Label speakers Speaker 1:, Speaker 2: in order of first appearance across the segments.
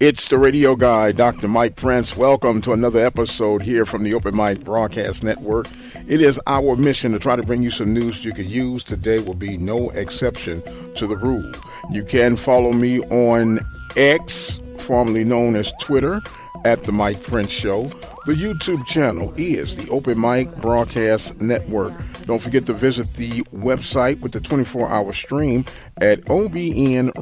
Speaker 1: It's the radio guy, Dr. Mike Prince. Welcome to another episode here from the Open Mic Broadcast Network. It is our mission to try to bring you some news you can use. Today will be no exception to the rule. You can follow me on X, formerly known as Twitter, at the Mike Prince Show. The YouTube channel is the Open Mic Broadcast Network. Don't forget to visit the website with the 24 hour stream at obnradio.com.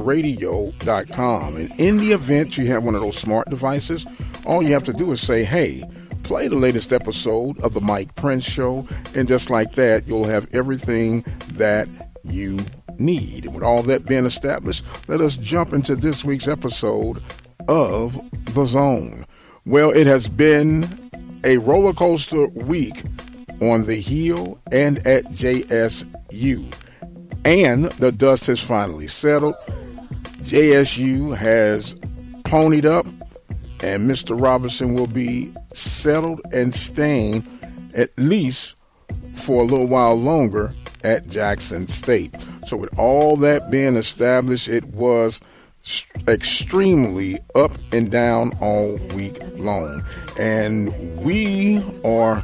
Speaker 1: And in the event you have one of those smart devices, all you have to do is say, hey, play the latest episode of the Mike Prince Show. And just like that, you'll have everything that you need. And with all that being established, let us jump into this week's episode of The Zone. Well, it has been a roller coaster week on the Hill and at JSU. And the dust has finally settled. JSU has ponied up, and Mr. Robinson will be settled and staying at least for a little while longer at Jackson State. So, with all that being established, it was extremely up and down all week long. And we are,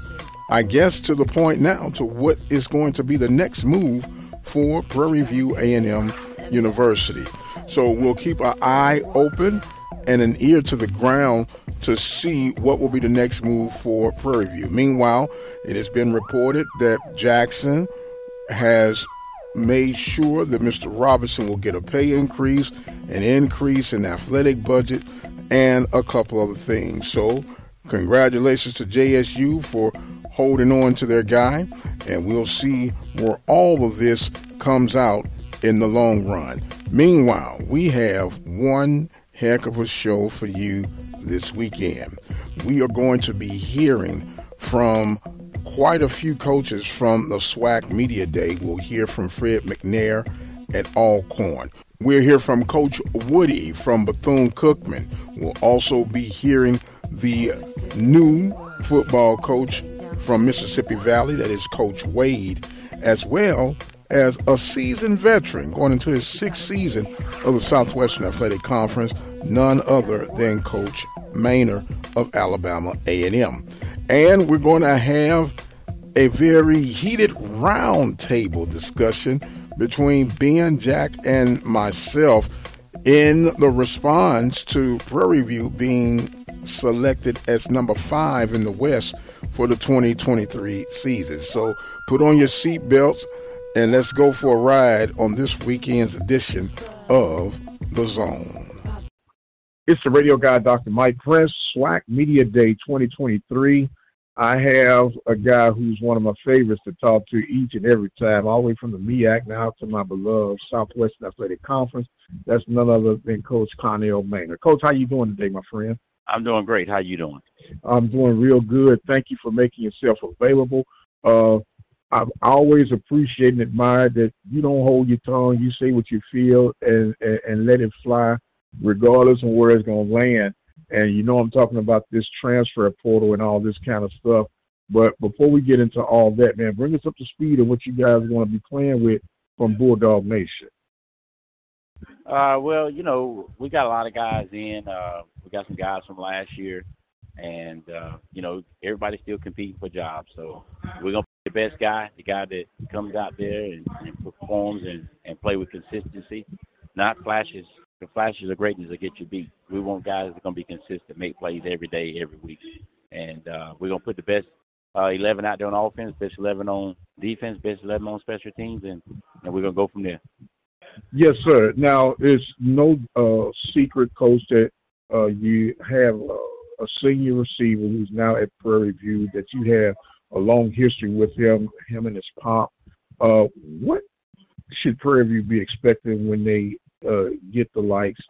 Speaker 1: I guess, to the point now to what is going to be the next move for Prairie View A&M University. So we'll keep our eye open and an ear to the ground to see what will be the next move for Prairie View. Meanwhile, it has been reported that Jackson has made sure that Mr. Robinson will get a pay increase, an increase in athletic budget, and a couple other things. So, congratulations to JSU for holding on to their guy, and we'll see where all of this comes out in the long run. Meanwhile, we have one heck of a show for you this weekend. We are going to be hearing from quite a few coaches from the SWAC Media Day. We'll hear from Fred McNair at Alcorn. We'll hear from Coach Woodie from Bethune Cookman. We'll also be hearing the new football coach from Mississippi Valley, that is Coach Wade, as well as a seasoned veteran going into his sixth season of the Southwestern Athletic Conference, none other than Coach Maynor of Alabama A&M. And we're going to have a very heated roundtable discussion between Ben, Jack, and myself in the response to Prairie View being selected as number five in the West for the 2023 season. So put on your seatbelts and let's go for a ride on this weekend's edition of The Zone. It's the radio guy, Dr. Mike Prince, SWAC Media Day 2023. I have a guy who's one of my favorites to talk to each and every time, all the way from the MEAC now to my beloved Southwestern Athletic Conference. That's none other than Coach Connell Maynor. Coach, how you doing today, my friend?
Speaker 2: I'm doing great. How you doing?
Speaker 1: I'm doing real good. Thank you for making yourself available. Uh, I've always appreciated and admired that you don't hold your tongue. You say what you feel and, and, and let it fly, regardless of where it's going to land. And you know I'm talking about this transfer portal and all this kind of stuff. But before we get into all that, man, bring us up to speed on what you guys are going to be playing with from Bulldog Nation.
Speaker 2: Uh, well, you know, we got a lot of guys in. Uh, we got some guys from last year, and uh, you know, everybody's still competing for jobs. So we're gonna pick the best guy, the guy that comes out there and, and performs and, and play with consistency, not flashes the flashes of greatness that get you beat. We want guys that are to be consistent, make plays every day, every week, and uh, we're to put the best uh, 11 out there on offense, best 11 on defense, best 11 on special teams, and and we're going to go from there.
Speaker 1: Yes, sir. Now, it's no uh, secret, coach, that uh, you have a senior receiver who's now at Prairie View, that you have a long history with him, him and his pop. Uh, what should Prairie View be expecting when they uh, get the likes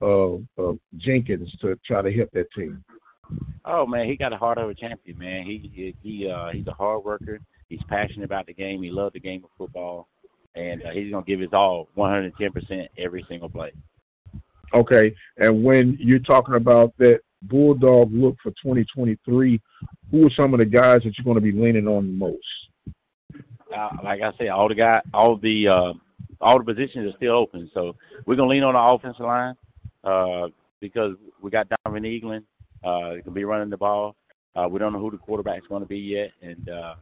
Speaker 1: of, of Jenkins to try to help that team?
Speaker 2: Oh man, he got a heart of a champion, man. He he, he uh, he's a hard worker. He's passionate about the game. He loves the game of football, and uh, he's gonna give his all, 110 percent every single play.
Speaker 1: Okay, and when you're talking about that bulldog look for 2023, who are some of the guys that you're going to be leaning on the most?
Speaker 2: Uh, like I said, all the guy, all the uh, all the positions are still open. So we're gonna lean on the offensive line. Uh, because we got Donovan Eaglin. Uh, he can be running the ball. Uh, we don't know who the quarterback's going to be yet, and uh,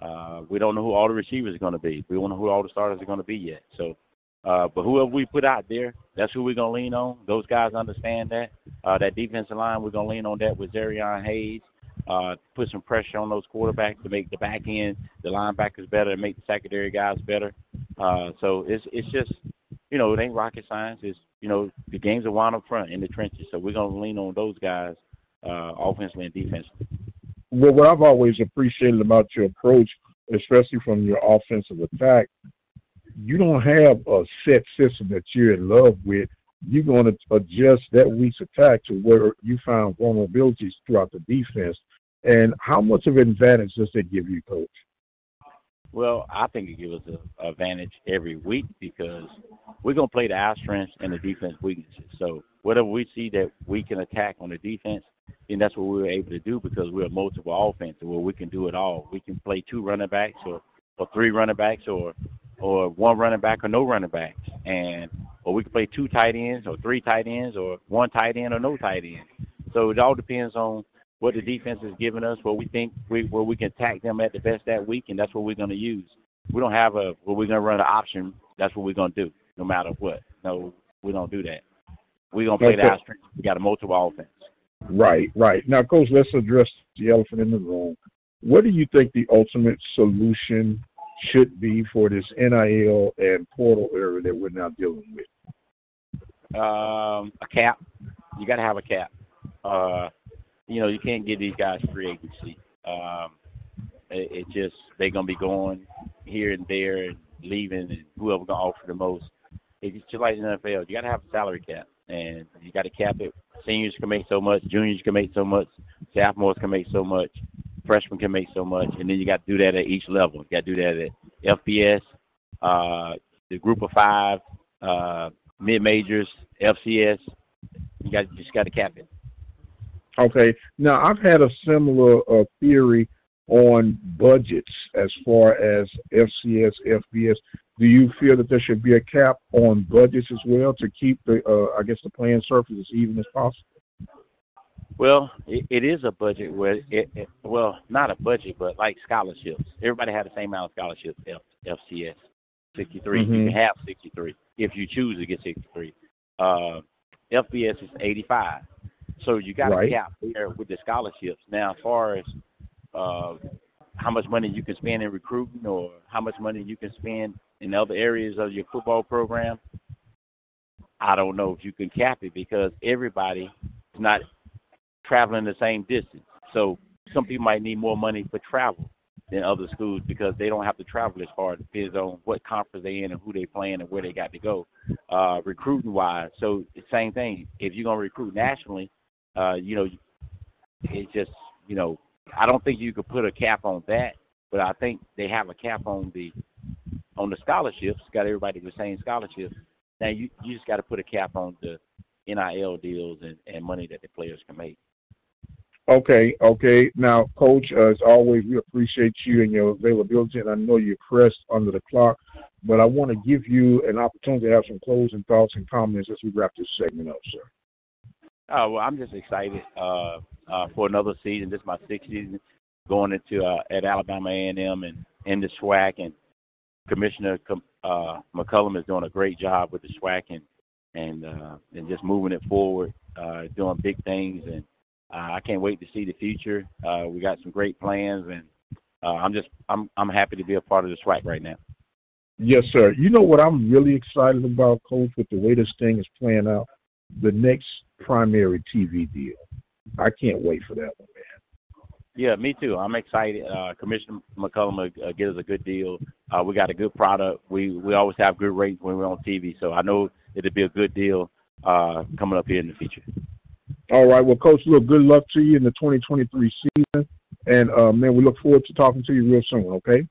Speaker 2: uh, we don't know who all the receivers are going to be. We don't know who all the starters are going to be yet. So, uh, but whoever we put out there, that's who we're going to lean on. Those guys understand that. Uh, that defensive line, we're going to lean on that with Zarian Hayes. Uh, put some pressure on those quarterbacks to make the back end, the linebackers better, and make the secondary guys better. Uh, so it's it's just, you know, it ain't rocket science. It's you know the games are wound up front in the trenches. So we're gonna lean on those guys, uh, offensively and defensively.
Speaker 3: Well, what I've always appreciated about your approach, especially from your offensive attack, you don't have a set system that you're in love with. You're going to adjust that week's attack to where you find vulnerabilities throughout the defense. And how much of an advantage does that give you, Coach?
Speaker 2: Well, I think it gives us an advantage every week because we're going to play the our strengths and the defense weaknesses. So whatever we see that we can attack on the defense, and that's what we were able to do because we're a multiple offense where we can do it all. We can play two running backs or, or three running backs or or one running back or no running backs, and or we can play two tight ends or three tight ends or one tight end or no tight end. So it all depends on what the defense is giving us, what we think we where we can attack them at the best that week, and that's what we're going to use. We don't have a where we're going to run an option. That's what we're going to do, no matter what. No, we don't do that. We're going to play okay. the strength. We got a multiple offense.
Speaker 3: Right, right. Now, coach, let's address the elephant in the room. What do you think the ultimate solution should be for this NIL and portal area that we're now dealing with?
Speaker 2: Um, a cap. You got to have a cap. Uh, you know, you can't give these guys free agency. Um, it, it just they're gonna be going here and there and leaving, and whoever gonna offer the most. It's just like the NFL. You got to have a salary cap, and you got to cap it. Seniors can make so much, juniors can make so much, sophomores can make so much, freshmen can make so much, and then you got to do that at each level. You got to do that at FBS, uh, the Group of Five, uh, mid majors, FCS. You got just got to cap it.
Speaker 3: Okay. Now, I've had a similar uh, theory on budgets as far as FCS, FBS. Do you feel that there should be a cap on budgets as well to keep the, uh, I guess, the playing surface as even as possible?
Speaker 2: Well, it, it is a budget where, it, it, well, not a budget, but like scholarships. Everybody had the same amount of scholarships. F, FCS, 63. Mm-hmm. You can have 63 if you choose to get 63. Uh, FBS is 85. So you got to right. cap there with the scholarships. Now, as far as uh, how much money you can spend in recruiting or how much money you can spend in other areas of your football program, I don't know if you can cap it because everybody is not traveling the same distance. So some people might need more money for travel than other schools because they don't have to travel as far. It depends on what conference they in and who they playing and where they got to go, uh, recruiting wise. So same thing. If you're gonna recruit nationally, uh, you know, it's just, you know, I don't think you could put a cap on that, but I think they have a cap on the on the scholarships. Got everybody the same scholarships. Now you you just got to put a cap on the NIL deals and, and money that the players can make.
Speaker 3: Okay, okay. Now, Coach, uh, as always, we appreciate you and your availability, and I know you're pressed under the clock, but I want to give you an opportunity to have some closing thoughts and comments as we wrap this segment up, sir.
Speaker 2: Oh well, I'm just excited uh, uh, for another season. This is my sixth season going into uh, at Alabama A&M and in the SWAC, and Commissioner uh, McClelland is doing a great job with the SWAC and and uh, and just moving it forward, uh, doing big things, and uh, I can't wait to see the future. Uh, we got some great plans, and uh, I'm just I'm I'm happy to be a part of the SWAC right now.
Speaker 3: Yes, sir. You know what I'm really excited about, Coach, with the way this thing is playing out the next primary TV deal. I can't wait for that one.
Speaker 2: Yeah, me too. I'm excited. Uh, Commissioner McClelland uh, get us a good deal. Uh, we got a good product. We we always have good rates when we're on TV, so I know it'll be a good deal uh, coming up here in the future.
Speaker 3: All right. Well, Coach, look, good luck to you in the 2023 season, and uh, man, we look forward to talking to you real soon. Okay.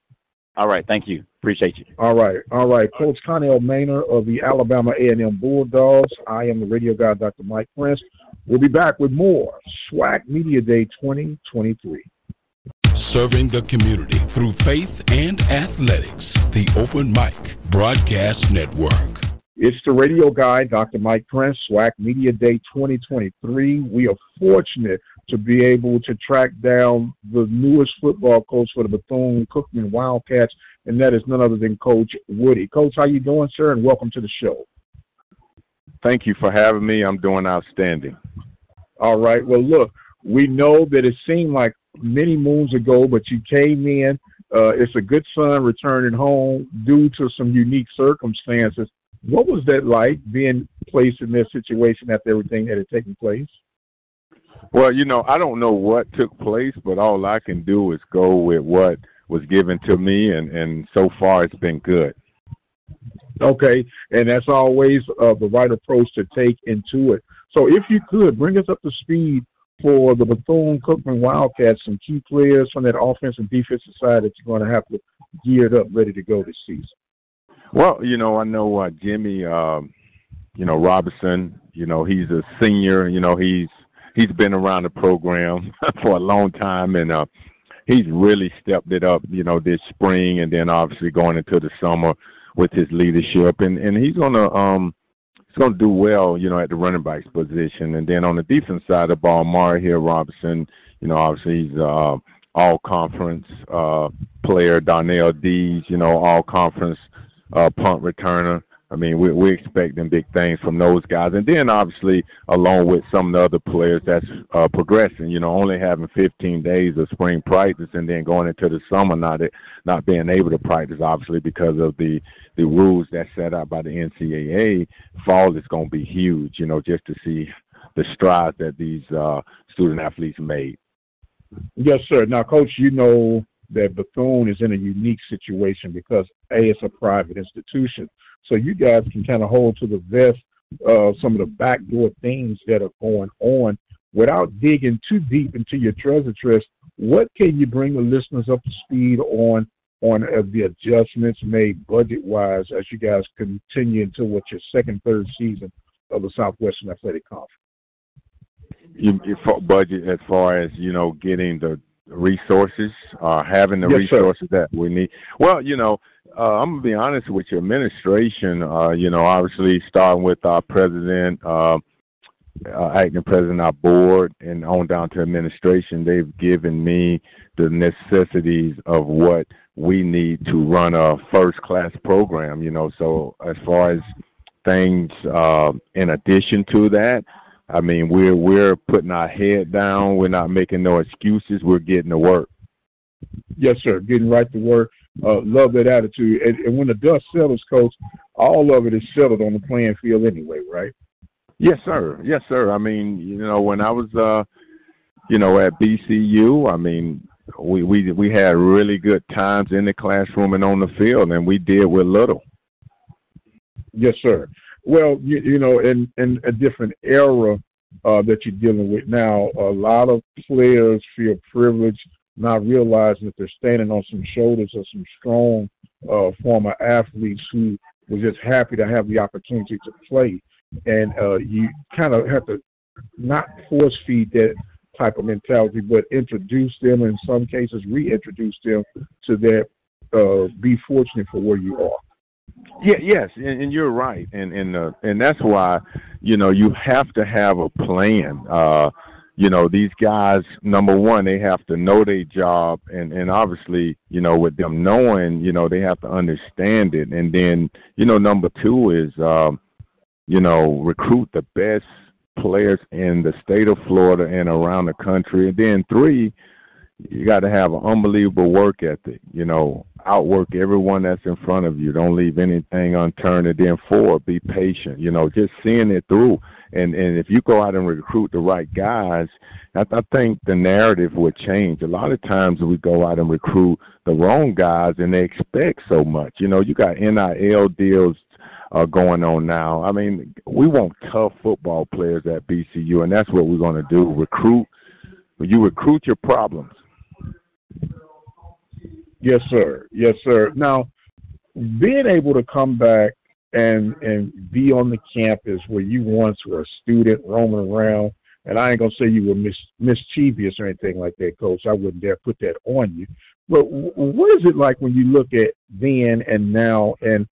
Speaker 2: All right. Thank you. Appreciate you.
Speaker 3: All right. All right. Coach Connell Maynor of the Alabama A&M Bulldogs. I am the radio guy, Dr. Mike Prince. We'll be back with more SWAC Media Day 2023.
Speaker 4: Serving the community through faith and athletics. The Open Mic Broadcast Network.
Speaker 3: It's the radio guy, Dr. Mike Prince, SWAC Media Day 2023. We are fortunate to be able to track down the newest football coach for the Bethune-Cookman Wildcats, and that is none other than Coach Woodie. Coach, how you doing, sir? And welcome to the show.
Speaker 5: Thank you for having me. I'm doing outstanding.
Speaker 3: All right. Well, look, we know that it seemed like many moons ago, but you came in. Uh, it's a good son returning home due to some unique circumstances. What was that like being placed in this situation after everything that had taken place?
Speaker 5: Well, you know, I don't know what took place, but all I can do is go with what was given to me, and and so far it's been good.
Speaker 3: Okay, and that's always uh, the right approach to take into it. So, if you could bring us up to speed for the Bethune Cookman Wildcats, some key players from that offensive and defensive side that you're going to have to geared up, ready to go this season.
Speaker 5: Well, you know, I know uh, Jimmy, um, you know Robinson. You know, he's a senior. You know, he's he's been around the program for a long time, and uh, he's really stepped it up. You know, this spring, and then obviously going into the summer with his leadership, and and he's gonna um he's gonna do well. You know, at the running backs position, and then on the defense side of the ball, Mario Robinson. You know, obviously he's uh, all conference uh, player. Darnell Dees, you know, all conference uh, punt returner. I mean, we're, we're expecting big things from those guys. And then, obviously, along with some of the other players that's uh, progressing, you know, only having 15 days of spring practice and then going into the summer, not it, not being able to practice, obviously, because of the, the rules that's set out by the NCAA. Fall is going to be huge, you know, just to see the strides that these uh, student athletes made.
Speaker 3: Yes, sir. Now, Coach, you know that Bethune is in a unique situation because a it's a private institution, so you guys can kind of hold to the vest of some of the backdoor things that are going on without digging too deep into your treasure chest. What can you bring the listeners up to speed on on uh, the adjustments made budget wise as you guys continue into what your second, third season of the Southwestern Athletic Conference?
Speaker 5: You, budget as far as you know, getting the resources, uh, having the
Speaker 3: yes,
Speaker 5: resources
Speaker 3: sir.
Speaker 5: that we need. Well, you know, uh, I'm gonna be honest with your administration. Uh, you know, obviously starting with our president, uh, uh, acting president, our board, and on down to administration, they've given me the necessities of what we need to run a first class program. You know, so as far as things uh, in addition to that, I mean, we're we're putting our head down. We're not making no excuses. We're getting to work.
Speaker 3: Yes, sir. Getting right to work. Uh, love that attitude. And, and when the dust settles, coach, all of it is settled on the playing field anyway, right?
Speaker 5: Yes, sir. Yes, sir. I mean, you know, when I was, uh, you know, at BCU, I mean, we we we had really good times in the classroom and on the field, and we did with little.
Speaker 3: Yes, sir. Well, you, you know, in, in a different era uh, that you're dealing with now, a lot of players feel privileged, not realizing that they're standing on some shoulders of some strong uh, former athletes who were just happy to have the opportunity to play. And uh, you kind of have to not force feed that type of mentality, but introduce them, in some cases, reintroduce them to that. Uh, be fortunate for where you are.
Speaker 5: Yeah, yes, and, and you're right, and and uh, and that's why you know you have to have a plan. Uh, you know, these guys, number one, they have to know their job, and and obviously, you know, with them knowing, you know, they have to understand it, and then you know, number two is, um, you know, recruit the best players in the state of Florida and around the country, and then three, you got to have an unbelievable work ethic. You know, outwork everyone that's in front of you. Don't leave anything unturned. And then four, be patient. You know, just seeing it through. And and if you go out and recruit the right guys, I, I think the narrative would change. A lot of times we go out and recruit the wrong guys, and they expect so much. You know, you got NIL deals uh, going on now. I mean, we want tough football players at BCU, and that's what we're going to do. Recruit. You recruit your problems.
Speaker 3: Yes, sir. Yes, sir. Now, being able to come back and and be on the campus where you once were a student roaming around, and I ain't gonna say you were mis- mischievous or anything like that, Coach. I wouldn't dare put that on you. But w- what is it like when you look at then and now, and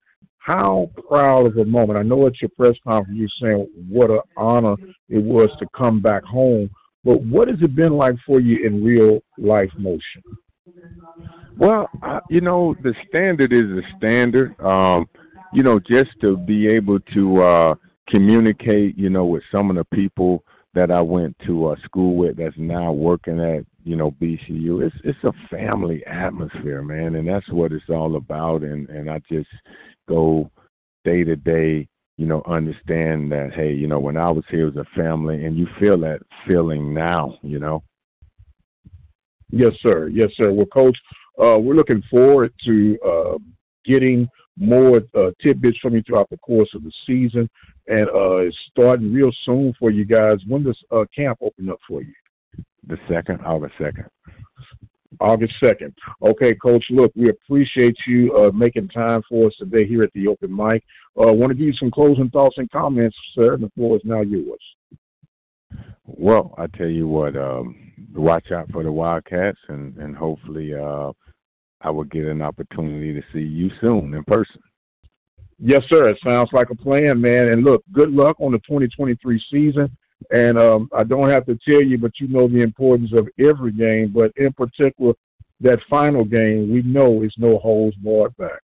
Speaker 3: how proud of a moment. I know at your press conference you're saying what an honor it was to come back home, but what has it been like for you in real life motion?
Speaker 5: Well, you know, the standard is the standard. Um, you know, just to be able to uh, communicate, you know, with some of the people that I went to uh, school with that's now working at you know BCU. It's it's a family atmosphere, man, and that's what it's all about. And and I just go day to day, you know, understand that hey, you know, when I was here, it was a family, and you feel that feeling now, you know.
Speaker 3: Yes, sir. Yes, sir. Well, Coach, uh, we're looking forward to uh, getting more uh, tidbits from you throughout the course of the season, and uh, it's starting real soon for you guys. When does uh, camp open up for you?
Speaker 5: The second, August second.
Speaker 3: August 2nd. Okay, Coach, look, we appreciate you uh, making time for us today here at the open mic. I uh, want to give you some closing thoughts and comments, sir, and the floor is now yours.
Speaker 5: Well, I tell you what, um, watch out for the Wildcats, and, and hopefully uh, I will get an opportunity to see you soon in person.
Speaker 3: Yes, sir. It sounds like a plan, man. And look, good luck on the 2023 season. And um, I don't have to tell you, but you know the importance of every game, but in particular, that final game, we know is no holds barred back.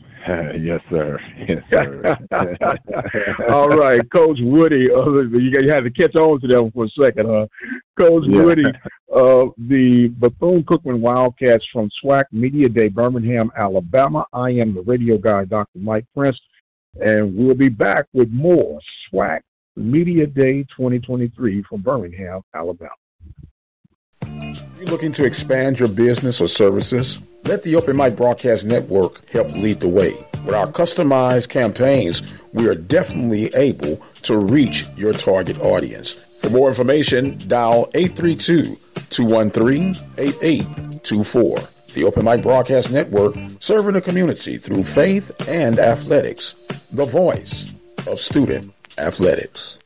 Speaker 5: yes, sir. Yes, sir.
Speaker 3: All right, Coach Woodie. Uh, you had to catch on to that one for a second, huh? Coach yeah. Woodie, uh, the Bethune Cookman Wildcats from SWAC Media Day, Birmingham, Alabama. I am the radio guy, Dr. Mike Prince, and we'll be back with more SWAC Media Day 2023 from Birmingham, Alabama. You're looking to expand your business or services? Let the Open Mic Broadcast Network help lead the way. With our customized campaigns, we are definitely able to reach your target audience. For more information, dial 832 213 8824. The Open Mic Broadcast Network, serving the community through faith and athletics. The voice of student athletics.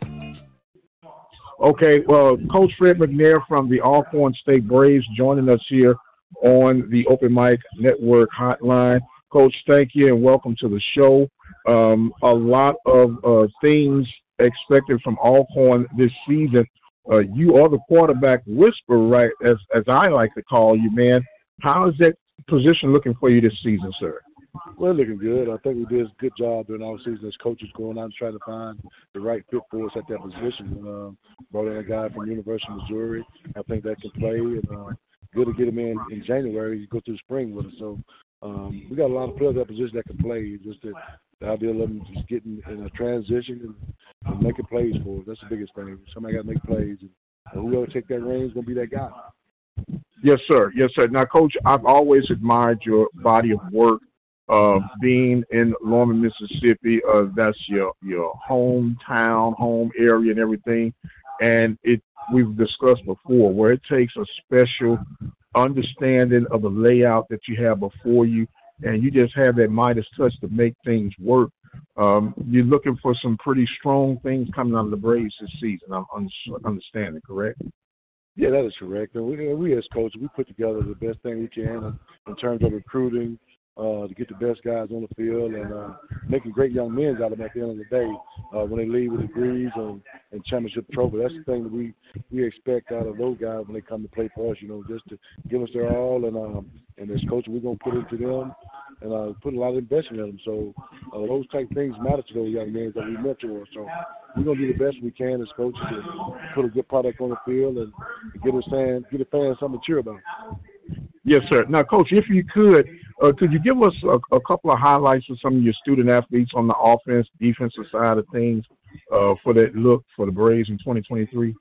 Speaker 3: Okay, well, Coach Fred McNair from the Alcorn State Braves joining us here on the Open Mic Network hotline. Coach, thank you and welcome to the show. Um, a lot of uh, things expected from Alcorn this season. Uh, you are the quarterback whisperer, right, as, as I like to call you, man. How is that position looking for you this season, sir?
Speaker 6: We're looking good. I think we did a good job during our season as coaches going out and trying to find the right fit for us at that position. Um, brought in a guy from University of Missouri. I think that can play. And, uh, good to get him in in January. You go through the spring with us. So um, we got a lot of players at that position that can play. Just the, the idea of them just getting in a transition and, and making plays for us. That's the biggest thing. Somebody got to make plays. And, and whoever take that is going to be that guy.
Speaker 3: Yes, sir. Yes, sir. Now, Coach, I've always admired your body of work uh, being in Lorman, Mississippi, uh, that's your your hometown, home area, and everything. And it we've discussed before where it takes a special understanding of the layout that you have before you, and you just have that Midas touch to make things work. Um, you're looking for some pretty strong things coming out of the Braves this season. I'm understanding, correct?
Speaker 6: Yeah, that is correct. And we, we as coaches, we put together the best thing we can in, in terms of recruiting, uh, to get the best guys on the field and uh, making great young men out of them at the end of the day uh, when they leave with degrees and, and championship trophy. That's the thing that we we expect out of those guys when they come to play for us. You know, just to give us their all and um, and as coach, we're gonna put into them and uh, put a lot of investment in them. So uh, those type things matter to those young men that we mentor. So we're gonna do the best we can as coaches to put a good product on the field and, get us fans, get the fans something to cheer about.
Speaker 3: Yes, sir. Now, coach, if you could uh, could you give us a, a, couple of highlights of some of your student athletes on the offense, defensive side of things uh, for that look for the Braves in 2023?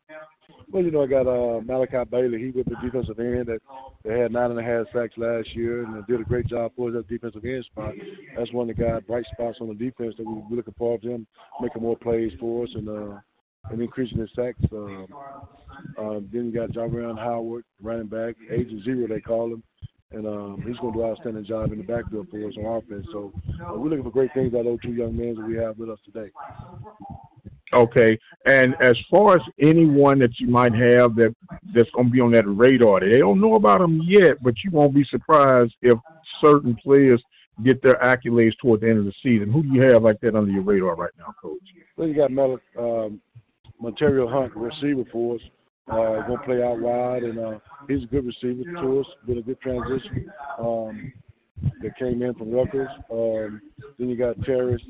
Speaker 6: Well, you know, I got uh, Malachi Bailey. He was the defensive end that they had nine and a half sacks last year, and did a great job for us at defensive end spot. That's one of the guy bright spots on the defense that we, we're looking forward to him making more plays for us and uh, and increasing his sacks. Um, um, then you got Jarveon Howard, running back, Agent Zero they call him and um, he's going to do an outstanding job in the backfield for us on offense. So uh, we're looking for great things out of those two young men that we have with us today.
Speaker 3: Okay, and as far as anyone that you might have that that's going to be on that radar, they don't know about them yet, but you won't be surprised if certain players get their accolades toward the end of the season. Who do you have like that under your radar right now, Coach?
Speaker 6: Well, you got Mel- um, Montario Hunt, receiver for us. Uh, to play out wide, and uh, he's a good receiver to us. Been a good transition. Um, that came in from Rutgers. Um, then you got Terrence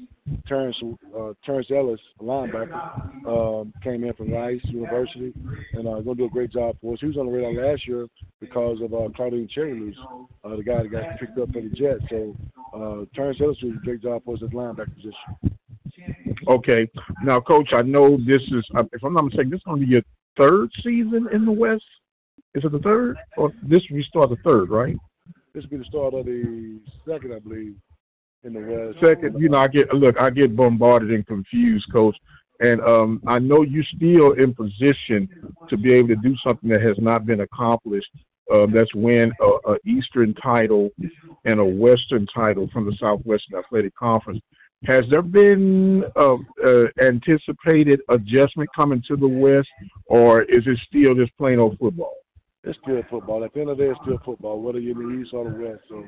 Speaker 6: Terrence uh, Terrence Ellis, linebacker, um, came in from Rice University, and uh, going to do a great job for us. He was on the radar last year because of uh, Claudin Cherry uh, the guy that got picked up for the Jets. So uh, Terrence Ellis did a great job for us at linebacker position.
Speaker 3: Okay, now, Coach, I know this is, uh, if I'm not mistaken, this is going to be your third season in the West. Is it the third, or this we start the third, right?
Speaker 6: This will be the start of the second, I believe, in the West.
Speaker 3: Second, you know, I get look, I get bombarded and confused, Coach, and um, I know you're still in position to be able to do something that has not been accomplished. Uh, that's win a, a Eastern title and a Western title from the Southwestern Athletic Conference. Has there been uh, uh, anticipated adjustment coming to the West, or is it still just plain old football?
Speaker 6: It's still football. At the end of the day, it's still football, whether you're in the East or the West. So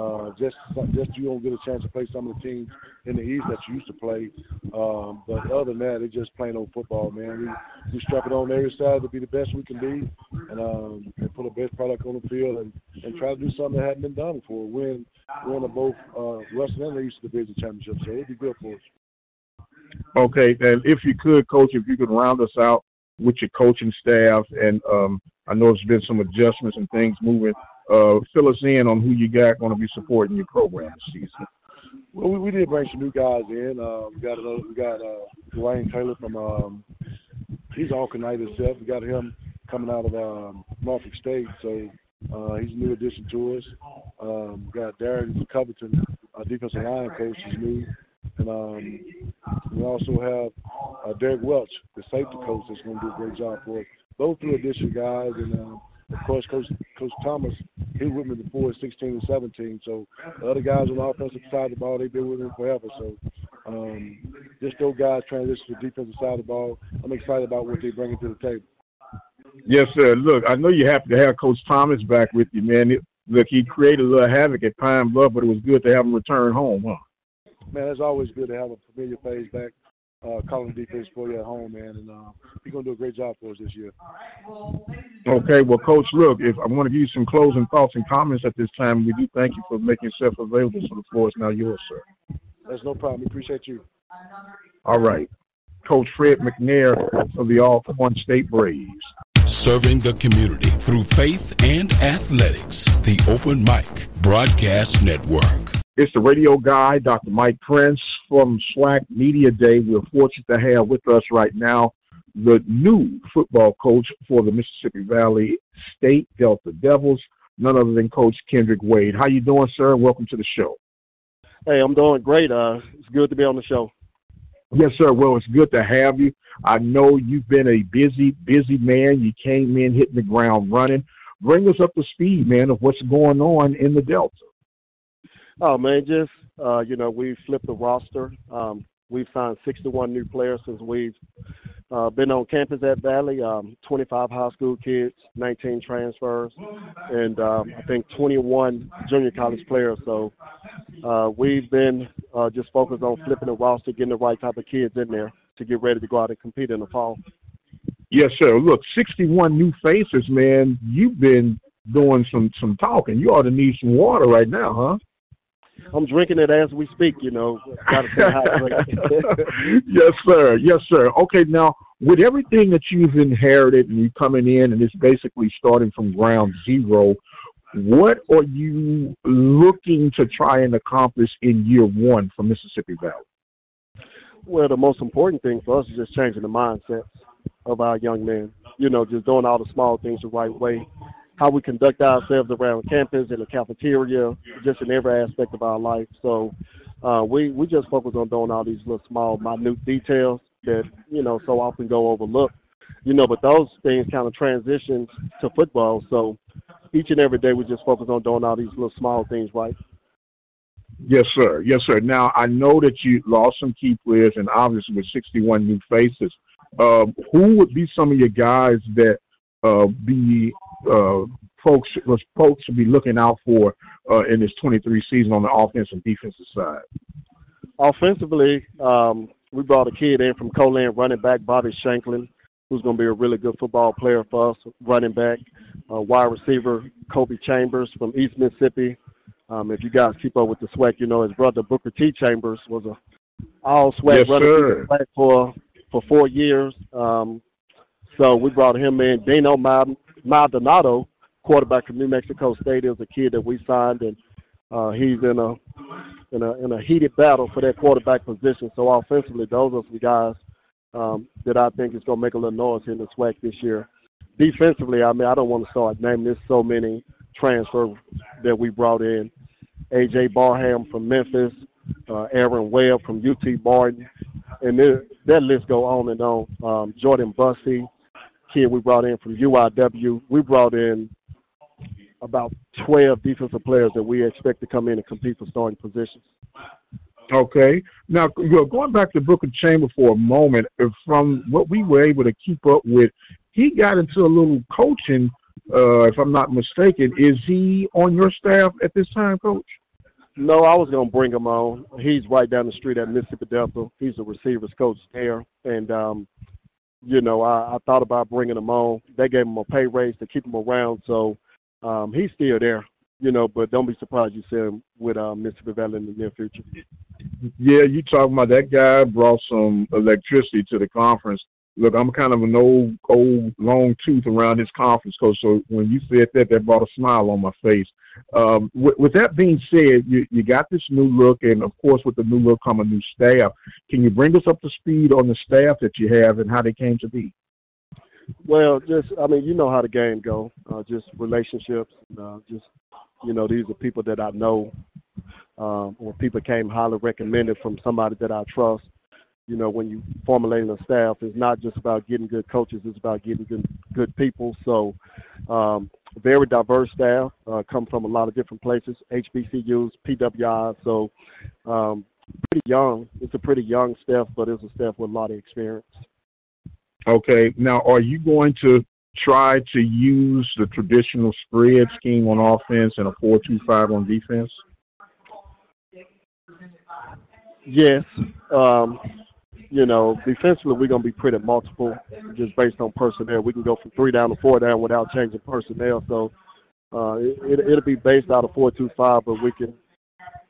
Speaker 6: uh, just just you don't get a chance to play some of the teams in the East that you used to play. Um, but other than that, it's just plain old football, man. We we strap it on every side to be the best we can be, and um, and put the best product on the field, and and try to do something that hadn't been done before. Win win of both uh, Western and the East Division championship. So it'd be good for us.
Speaker 3: Okay, and if you could, coach, if you could round us out with your coaching staff and um, I know there's been some adjustments and things moving. Uh, fill us in on who you got going to be supporting your program this season.
Speaker 6: Well, we, we did bring some new guys in. Uh, we got another, we got uh, Dwayne Taylor from um, he's Alcornite himself. We got him coming out of um, Norfolk State, so uh, he's a new addition to us. Um, we got Darren Covington, our defensive line coach, is new. And um, we also have uh, Derek Welch, the safety coach, that's going to do a great job for us those three addition guys, and uh, of course, Coach Coach Thomas, he was with me before 16 and 17. So the other guys on the offensive side of the ball, they've been with him forever. So um, just those guys transition to the defensive side of the ball. I'm excited about what they're bringing to the table.
Speaker 3: Yes, sir. Look, I know you happy to have Coach Thomas back with you, man. It, look, he created a little havoc at Pine Bluff, but it was good to have him return home, huh?
Speaker 6: Man, it's always good to have a familiar face back uh, calling defense for you at home, man, and uh, he's going to do a great job for us this year.
Speaker 3: Okay, well, Coach, look, if I want to give you some closing thoughts and comments at this time, we do thank you for making yourself available. So the floor is now yours, sir.
Speaker 6: That's no problem. We appreciate you.
Speaker 3: All right. Coach Fred McNair of the Alcorn State Braves.
Speaker 4: Serving the community through faith and athletics. The Open Mic Broadcast Network.
Speaker 3: It's the radio guy, Dr. Mike Prince from SWAC Media Day. We're fortunate to have with us right now the new football coach for the Mississippi Valley State Delta Devils, none other than Coach Kendrick Wade. How you doing, sir? Welcome to the show.
Speaker 7: Hey, I'm doing great. Uh, it's good to be on the show.
Speaker 3: Yes, sir. Well, it's good to have you. I know you've been a busy, busy man. You came in hitting the ground running. Bring us up to speed, man, of what's going on in the Delta.
Speaker 7: Oh man, just uh, you know, we've flipped the roster. Um, we've signed 61 new players since we've uh, been on campus at Valley. Um, 25 high school kids, 19 transfers, and um, I think 21 junior college players. So uh, we've been uh, just focused on flipping the roster, getting the right type of kids in there to get ready to go out and compete in the fall.
Speaker 3: Yes, sir. Look, 61 new faces, man. You've been doing some some talking. You ought to need some water right now, huh?
Speaker 7: I'm drinking it as we speak. You know,
Speaker 3: yes, sir. Yes, sir. Okay, now with everything that you've inherited and you coming in and it's basically starting from ground zero, what are you looking to try and accomplish in year one for Mississippi Valley?
Speaker 7: Well, the most important thing for us is just changing the mindsets of our young men. You know, just doing all the small things the right way how we conduct ourselves around campus in the cafeteria, just in every aspect of our life. So uh, we we just focus on doing all these little small, minute details that you know so often go overlooked. You know, but those things kind of transition to football. So each and every day we just focus on doing all these little small things right.
Speaker 3: Yes, sir. Yes, sir. Now I know that you lost some key players, and obviously with 61 new faces, uh, who would be some of your guys that uh, be uh, folks folks should be looking out for uh, in this 23 season on the offense and defensive side?
Speaker 7: Offensively, um, we brought a kid in from Co-Lin, running back Bobby Shanklin, who's going to be a really good football player for us, running back. Uh, wide receiver Kobe Chambers from East Mississippi. Um, if you guys keep up with the SWAC, you know his brother Booker T. Chambers was a all SWAC
Speaker 3: yes,
Speaker 7: running back for for four years. Um, so we brought him in. Dino Maldonado, quarterback from New Mexico State, is a kid that we signed, and uh, he's in a in a in a heated battle for that quarterback position. So offensively, those are some guys um, that I think is going to make a little noise in the SWAC this year. Defensively, I mean, I don't want to start naming this so many transfers that we brought in. AJ Barham from Memphis, uh, Aaron Webb from UT Martin, and there, that list go on and on. Um, Jordan Bussey, kid we brought in from UIW. We brought in about 12 defensive players that we expect to come in and compete for starting positions.
Speaker 3: Okay. Now, going back to Booker Chamber for a moment, from what we were able to keep up with, he got into a little coaching, uh, if I'm not mistaken. Is he on your staff at this time, Coach?
Speaker 7: No, I was going to bring him on. He's right down the street at Mississippi Delta. He's a receivers coach there. And, um, you know, I, I thought about bringing him on. They gave him a pay raise to keep him around. So um, he's still there, you know, but don't be surprised you see him with uh, Mississippi Valley in the near future.
Speaker 3: Yeah, you talking about that guy brought some electricity to the conference. Look, I'm kind of an old, old, long tooth around this conference coach. So when you said that, that brought a smile on my face. Um, with, with that being said, you, you got this new look, and of course, with the new look come a new staff. Can you bring us up to speed on the staff that you have and how they came to be?
Speaker 7: Well, just I mean, you know how the game go. Uh, just relationships. Uh, just you know, these are people that I know, um, or people came highly recommended from somebody that I trust. You know, when you formulating a staff, it's not just about getting good coaches; it's about getting good good people. So, um, very diverse staff, uh, come from a lot of different places, HBCUs, PWI. So, um, pretty young. It's a pretty young staff, but it's a staff with a lot of experience.
Speaker 3: Okay. Now, are you going to try to use the traditional spread scheme on offense and a four-two-five on defense?
Speaker 7: Yes. Um, you know, defensively, we're going to be pretty multiple just based on personnel. We can go from three down to four down without changing personnel. So uh, it, it'll be based out of four-two-five, but we can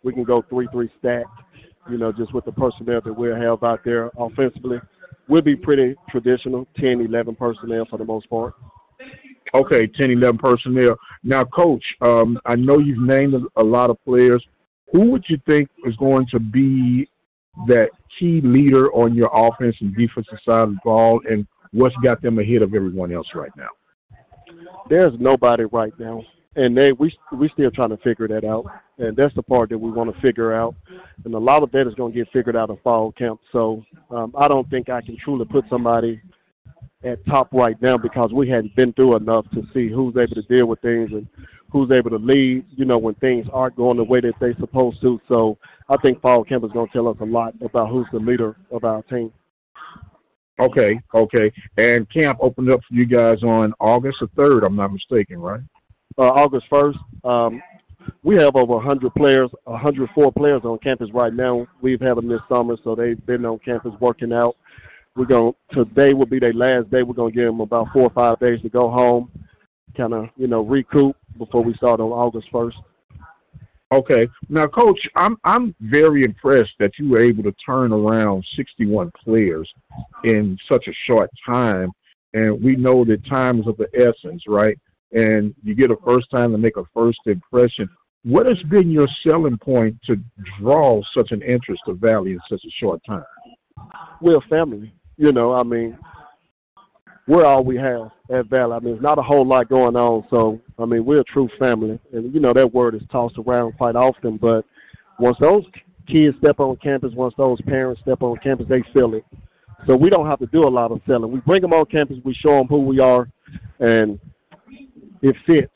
Speaker 7: we can go three-three stack. You know, just with the personnel that we'll have out there offensively we'll be pretty traditional, 10, 11 personnel for the most part.
Speaker 3: Okay, 10, 11 personnel. Now, Coach, um, I know you've named a lot of players. Who would you think is going to be that key leader on your offense and defensive side of the ball, and what's got them ahead of everyone else right now?
Speaker 7: There's nobody right now and they we we still trying to figure that out, and that's the part that we want to figure out, and a lot of that is going to get figured out in fall camp. So um, I don't think I can truly put somebody at top right now because we hadn't been through enough to see who's able to deal with things and who's able to lead. You know when things aren't going the way that they're supposed to. So I think fall camp is going to tell us a lot about who's the leader of our team.
Speaker 3: Okay, okay. And camp opened up for you guys on August the 3rd, I'm not mistaken, right?
Speaker 7: uh, August 1st. Um, we have over 100 players, 104 players on campus right now. We've had them this summer, so they've been on campus working out. We're going today will be their last day. We're going to give them about four or five days to go home, kind of you know recoup before we start on August 1st.
Speaker 3: Okay. Now, Coach, I'm I'm very impressed that you were able to turn around 61 players in such a short time, and we know that time is of the essence, right? and you get a first time to make a first impression. What has been your selling point to draw such an interest of Valley in such a short time?
Speaker 7: We're family. You know, I mean, we're all we have at Valley. I mean, there's not a whole lot going on. So, I mean, we're a true family. And, you know, that word is tossed around quite often. But once those kids step on campus, once those parents step on campus, they feel it. So we don't have to do a lot of selling. We bring them on campus, we show them who we are, and it fits.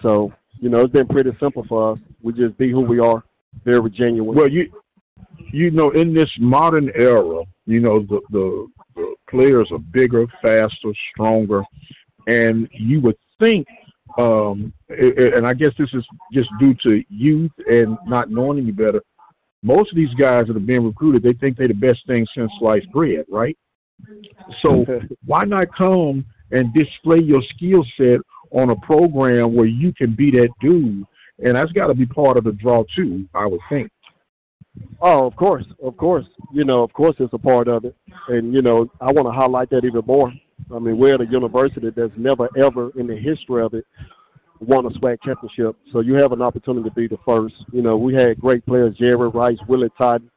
Speaker 7: So, you know, it's been pretty simple for us. We just be who we are, very genuine.
Speaker 3: Well, you you know, in this modern era, you know, the the, the players are bigger, faster, stronger, and you would think um, and I guess this is just due to youth and not knowing any better. Most of these guys that are being recruited, they think they're the best thing since sliced bread, right? So why not come and display your skill set on a program where you can be that dude? And that's got to be part of the draw too, I would think.
Speaker 7: Oh, of course, of course. You know, of course, it's a part of it, and you know, I want to highlight that even more. I mean, we're at a university that's never ever in the history of it won a SWAC championship. So you have an opportunity to be the first. You know, we had great players, Jerry Rice, Willie Totten,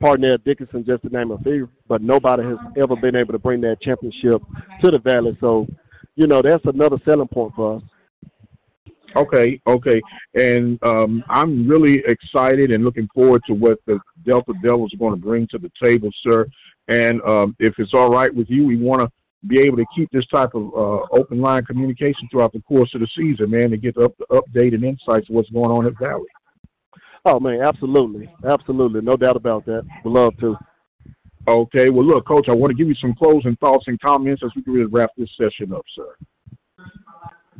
Speaker 7: Parnell Dickinson, just to name a few, but nobody has ever been able to bring that championship to the Valley. So, you know, that's another selling point for us.
Speaker 3: Okay, okay. And um, I'm really excited and looking forward to what the Delta Devils are going to bring to the table, sir. And um, if it's all right with you, we want to be able to keep this type of uh, open line communication throughout the course of the season, man, to get up update and insights of what's going on at Valley.
Speaker 7: Oh man, absolutely, absolutely, no doubt about that. We love to.
Speaker 3: Okay, well, look, Coach, I want to give you some closing thoughts and comments as we can really wrap this session up, sir.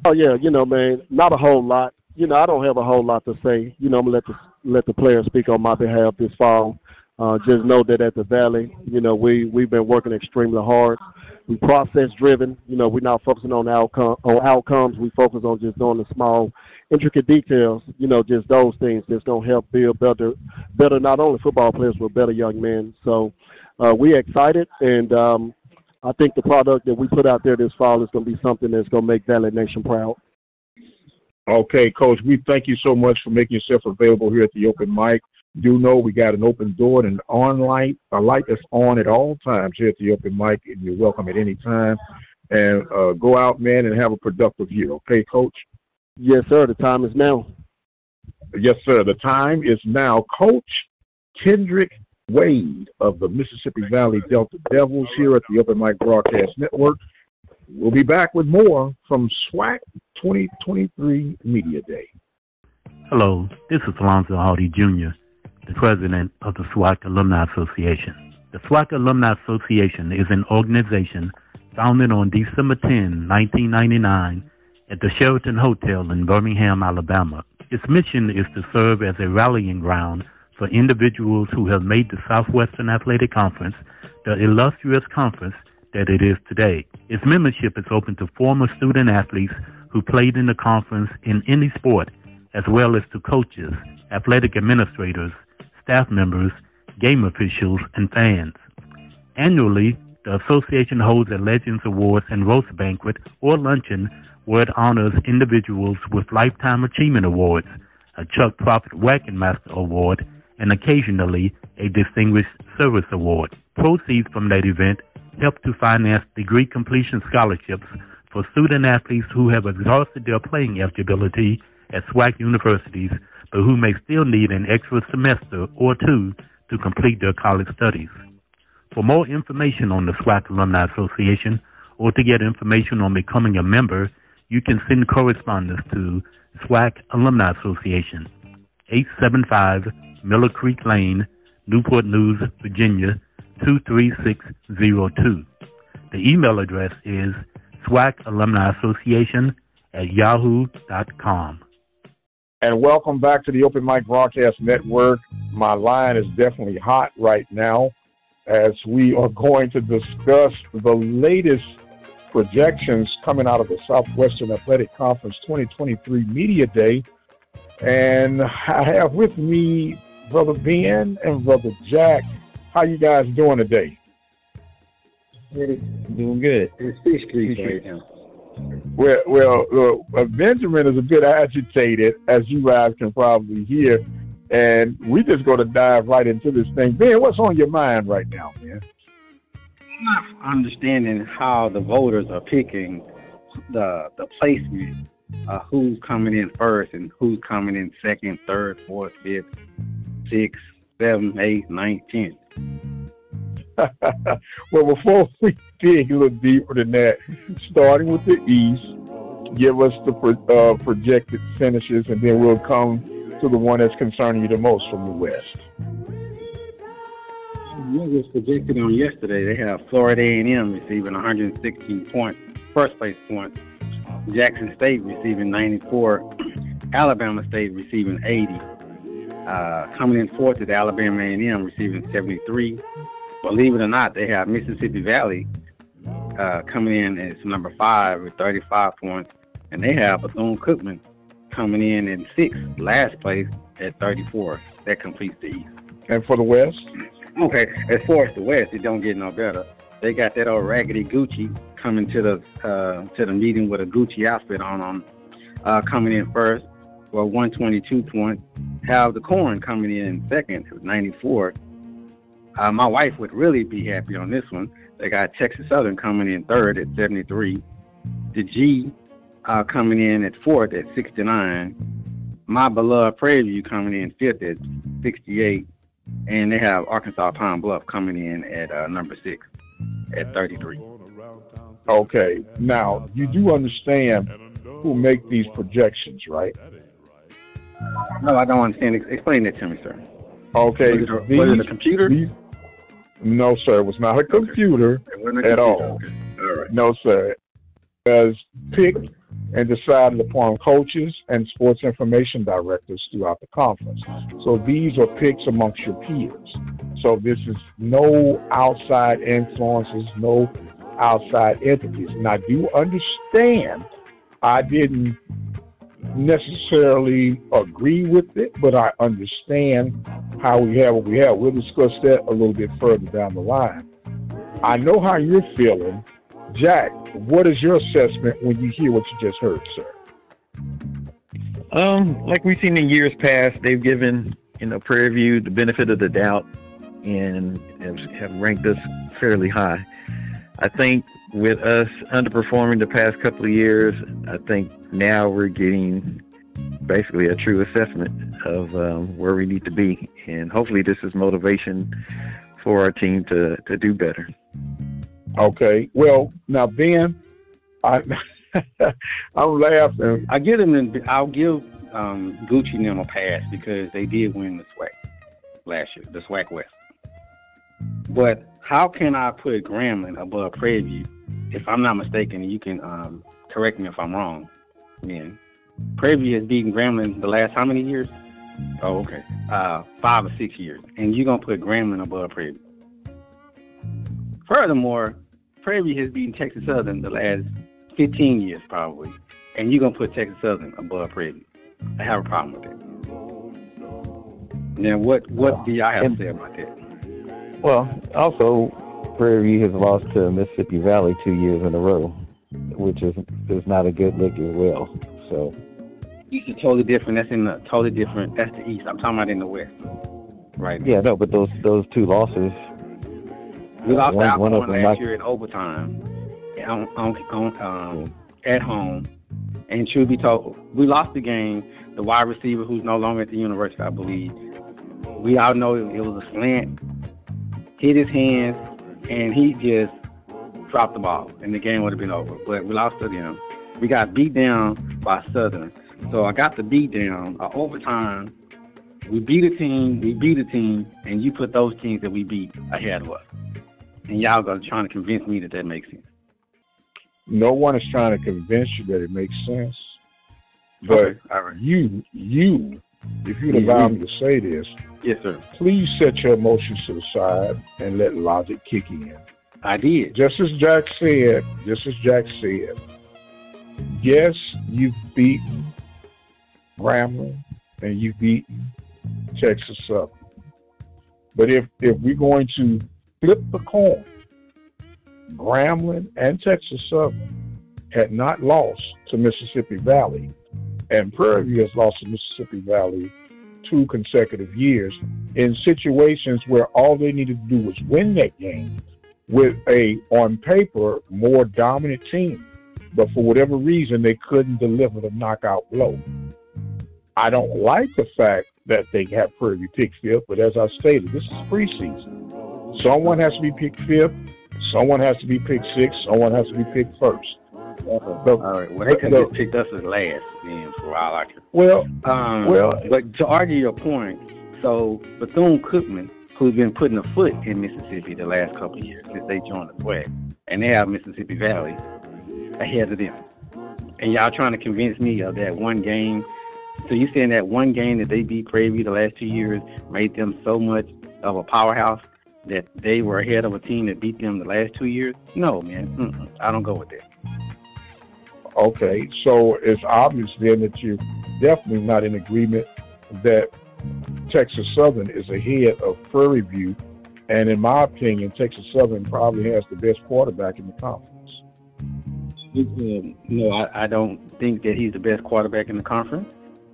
Speaker 7: Oh yeah, you know, man, not a whole lot. You know, I don't have a whole lot to say. You know, I'm gonna let the let the players speak on my behalf this fall. Uh, just know that at the Valley, you know, we we've been working extremely hard. We process driven. You know, we're not focusing on outcome on outcomes. We focus on just doing the small, intricate details. You know, just those things that's gonna help build better, better not only football players but better young men. So, uh, we're excited, and um, I think the product that we put out there this fall is going to be something that's going to make Valley Nation proud.
Speaker 3: Okay, Coach, we thank you so much for making yourself available here at the open mic. Do know we got an open door and an on light, a light that's on at all times here at the open mic, and you're welcome at any time. And uh, go out, man, and have a productive year. Okay, Coach?
Speaker 7: Yes, sir. The time is now.
Speaker 3: Yes, sir. The time is now. Coach Kendrick Wade of the Mississippi Valley Delta Devils here at the Open Mic Broadcast Network. We'll be back with more from SWAC 2023 Media Day.
Speaker 8: Hello, this is Alonzo Hardy Jr., the president of the SWAC Alumni Association. The SWAC Alumni Association is an organization founded on December 10, 1999, at the Sheraton Hotel in Birmingham, Alabama. Its mission is to serve as a rallying ground for individuals who have made the Southwestern Athletic Conference the illustrious conference that it is today. Its membership is open to former student athletes who played in the conference in any sport, as well as to coaches, athletic administrators, staff members, game officials, and fans. Annually, the association holds a Legends Awards and Roast Banquet or luncheon where it honors individuals with Lifetime Achievement Awards, a Chuck Prophet Wackenmaster Award, and occasionally a Distinguished Service Award. Proceeds from that event help to finance degree completion scholarships for student athletes who have exhausted their playing eligibility at SWAC universities but who may still need an extra semester or two to complete their college studies. For more information on the SWAC Alumni Association or to get information on becoming a member, you can send correspondence to SWAC Alumni Association, 875 Miller Creek Lane, Newport News, Virginia 23602. The email address is SWAC Alumni Association at yahoo.com.
Speaker 3: And welcome back to the Open Mic Broadcast Network. My line is definitely hot right now as we are going to discuss the latest projections coming out of the Southwestern Athletic Conference 2023 Media Day. And I have with me Brother Ben and Brother Jack. How you guys doing today?
Speaker 9: Doing good. It's Fish Creek right now.
Speaker 3: Well, well, uh, Benjamin is a bit agitated, as you guys can probably hear, and we just going to dive right into this thing. Ben, what's on your mind right now, man?
Speaker 9: I'm not understanding how the voters are picking the the placement, uh, who's coming in first and who's coming in second, third, fourth, fifth, six, seven, eight, nine, ten.
Speaker 3: well, before we dig a little deeper than that, starting with the East, give us the uh, projected finishes, and then we'll come to the one that's concerning you the most from the West.
Speaker 9: What was projected on yesterday? They have Florida A&M receiving 116 points, first place points. Jackson State receiving 94. Alabama State receiving 80. Uh, coming in fourth is Alabama A&M receiving 73. Believe it or not, they have Mississippi Valley uh, coming in as number five with 35 points, and they have Bethune-Cookman coming in in sixth, last place at 34. That completes the East.
Speaker 3: And for the West?
Speaker 9: Okay, as far as the West, it don't get no better. They got that old raggedy Gucci coming to the uh, to the meeting with a Gucci outfit on on, uh, coming in first for 122 points. Have the Corn coming in second with 94. Uh, my wife would really be happy on this one. They got Texas Southern coming in third at 73. The G uh, coming in at fourth at 69. My beloved Prairie View coming in fifth at 68. And they have Arkansas Pine Bluff coming in at uh, number six at 33.
Speaker 3: Okay. Now, you do understand who make these projections, right?
Speaker 9: No, I don't understand. Explain that to me, sir.
Speaker 3: Okay.
Speaker 9: Was it, these, was it a computer?
Speaker 3: These, no, sir. It was not a computer
Speaker 9: okay.
Speaker 3: at all.
Speaker 9: Okay. all right.
Speaker 3: No, sir. It was picked and decided upon coaches and sports information directors throughout the conference. So these are picks amongst your peers. So this is no outside influences, no outside entities. And I do understand I didn't necessarily agree with it, but I understand how we have what we have. We'll discuss that a little bit further down the line. I know how you're feeling. Jack, what is your assessment when you hear what you just heard, sir?
Speaker 10: Um, like we've seen in years past, they've given you know Prairie View the benefit of the doubt and have, have ranked us fairly high. I think with us underperforming the past couple of years, I think now we're getting basically a true assessment of um, where we need to be, and hopefully this is motivation for our team to to do better.
Speaker 3: Okay. Well, now Ben, I I'm laughing.
Speaker 9: I give them. I'll give um, Gucci and them a pass because they did win the SWAC last year, the SWAC West. But how can I put Grambling above Prairie View? If I'm not mistaken, you can um, correct me if I'm wrong. Man, Prairie View has beaten Grambling the last how many years? Oh, okay, uh, five or six years, and you're gonna put Grambling above Prairie View. Furthermore, Prairie View has beaten Texas Southern the last 15 years probably, and you're gonna put Texas Southern above Prairie View. I have a problem with that. Now, what what do y'all have to say about that?
Speaker 10: Well, also, Prairie View has lost to Mississippi Valley two years in a row, which is is not a good look as well. So.
Speaker 9: East is totally different. That's in the totally different. That's the East. I'm talking about in the West, right?
Speaker 10: Yeah, no, but those those two losses.
Speaker 9: We lost
Speaker 10: one, one
Speaker 9: last
Speaker 10: of them
Speaker 9: year in overtime, on on, on um, at home. And truth be told, we lost the game. The wide receiver, who's no longer at the university, I believe, we all know it, it was a slant, hit his hands, and he just dropped the ball, and the game would have been over. But we lost to them. We got beat down by Southern. So I got the beat down. Uh, overtime, we beat a team, we beat a team, and you put those teams that we beat ahead of us. And y'all are trying to convince me that that makes sense.
Speaker 3: No one is trying to convince you that it makes sense. But
Speaker 9: okay. Right.
Speaker 3: you, you, if you'd allow me to say this,
Speaker 9: yes, sir.
Speaker 3: Please set your emotions to the side and let logic kick in.
Speaker 9: I did.
Speaker 3: Just as Jack said, just as Jack said, yes, you've beaten Grambling and you've beaten Texas Southern. But if if we're going to flip the coin, Grambling and Texas Southern had not lost to Mississippi Valley, and Prairie View has lost to Mississippi Valley two consecutive years in situations where all they needed to do was win that game with a, on paper, more dominant team. But for whatever reason, they couldn't deliver the knockout blow. I don't like the fact that they have Prairie View picked fifth, but as I stated, this is preseason. Someone has to be picked fifth, someone has to be picked sixth, someone has to be picked first.
Speaker 9: All right. Well, they could have picked us as last then for all I care.
Speaker 3: Well,
Speaker 9: um,
Speaker 3: well,
Speaker 9: but to argue your point, so Bethune Cookman, who's been putting a foot in Mississippi the last couple of years since they joined the SWAC, and they have Mississippi Valley ahead of them. and y'all trying to convince me of that one game. So you saying that one game that they beat Prairie the last two years made them so much of a powerhouse that they were ahead of a team that beat them the last two years? No, man. Mm-mm. I don't go with that.
Speaker 3: Okay, so it's obvious then that you're definitely not in agreement that Texas Southern is ahead of Prairie View, and in my opinion, Texas Southern probably has the best quarterback in the conference.
Speaker 9: Um, no, I, I don't think that he's the best quarterback in the conference,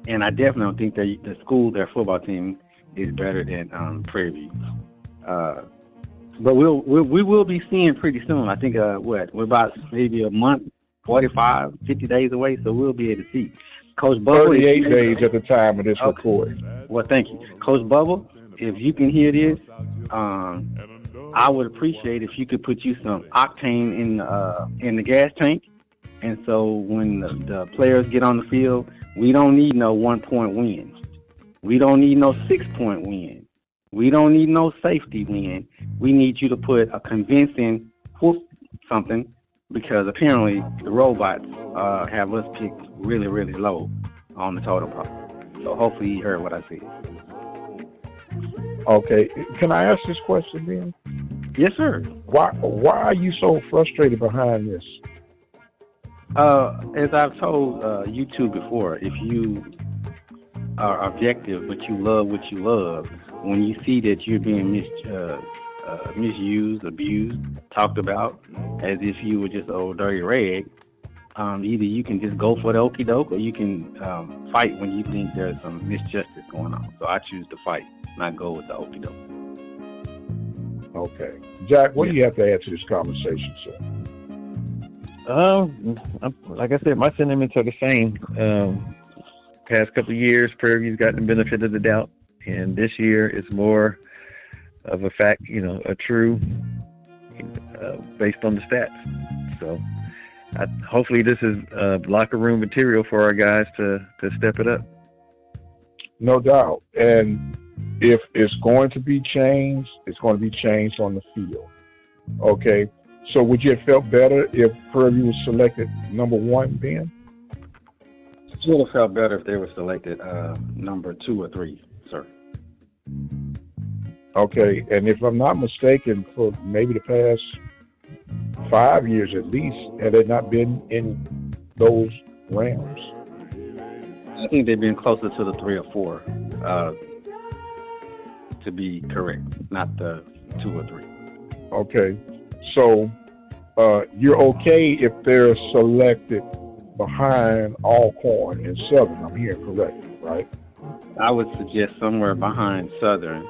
Speaker 9: and I definitely don't think that the school, their football team, is better than um, Prairie View. Uh, but we'll, we'll we will be seeing pretty soon. I think uh, what we're about maybe a month, 45, 50 days away, so we'll be able to see. Coach Bubba,
Speaker 3: 38 days at the time of this okay. recording.
Speaker 9: Well, thank you, Coach Bubba. If you can hear this, um, I would appreciate if you could put you some octane in uh, in the gas tank, and so when the, the players get on the field, we don't need no one point win. We don't need no six point win. We don't need no safety win. We need you to put a convincing something because apparently the robots uh, have us picked really, really low on the totem pole. So hopefully you heard what I said.
Speaker 3: Okay. Can I ask this question then?
Speaker 9: Yes, sir.
Speaker 3: Why why are you so frustrated behind this?
Speaker 9: Uh, as I've told uh, you two before, if you are objective but you love what you love, when you see that you're being mis uh, uh, misused, abused, talked about as if you were just a old dirty rag, um, either you can just go for the okey doke or you can um, fight when you think there's some misjustice going on. So I choose to fight, not go with the okey doke.
Speaker 3: Okay. Jack, what yeah. do you have to add to this conversation, sir?
Speaker 10: Um, like I said, my sentiments are the same. Um, past couple of years, Prairie View's gotten the benefit of the doubt, and this year it's more of a fact, you know, a true uh, based on the stats. So, I, hopefully, this is uh, locker room material for our guys to to step it up.
Speaker 3: No doubt, and if it's going to be changed, it's going to be changed on the field. Okay, so would you have felt better if Prairie was selected number one, Ben?
Speaker 9: It would have felt better if they were selected uh, number two or three, sir.
Speaker 3: Okay, and if I'm not mistaken, for maybe the past five years at least, had they not been in those realms?
Speaker 9: I think they've been closer to the three or four, uh, to be correct, not the two or three.
Speaker 3: Okay, so uh, you're okay if they're selected behind Alcorn and Southern. I'm hearing correctly, right?
Speaker 9: I would suggest somewhere behind Southern,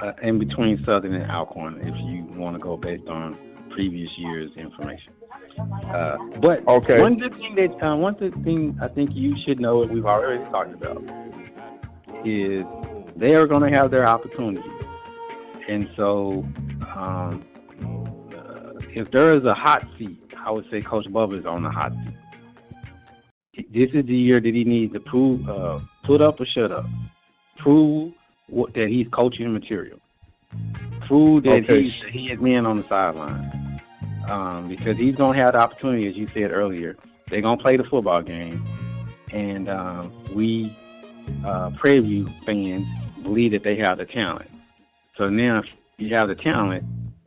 Speaker 9: uh, in between Southern and Alcorn, if you want to go based on previous year's information. Uh, but
Speaker 3: okay.
Speaker 9: one good thing that uh, one good thing I think you should know, that we've already talked about, is they are going to have their opportunity, and so um, uh, if there is a hot seat, I would say Coach Bubba is on the hot seat this is the year that he needs to prove, uh, put up or shut up. Prove that he's coaching material. Prove that okay. he's he is man on the sideline. Um, because he's gonna have the opportunity, as you said earlier. They're gonna play the football game, and um, we uh, Prairie View fans believe that they have the talent. So now, if you have the talent,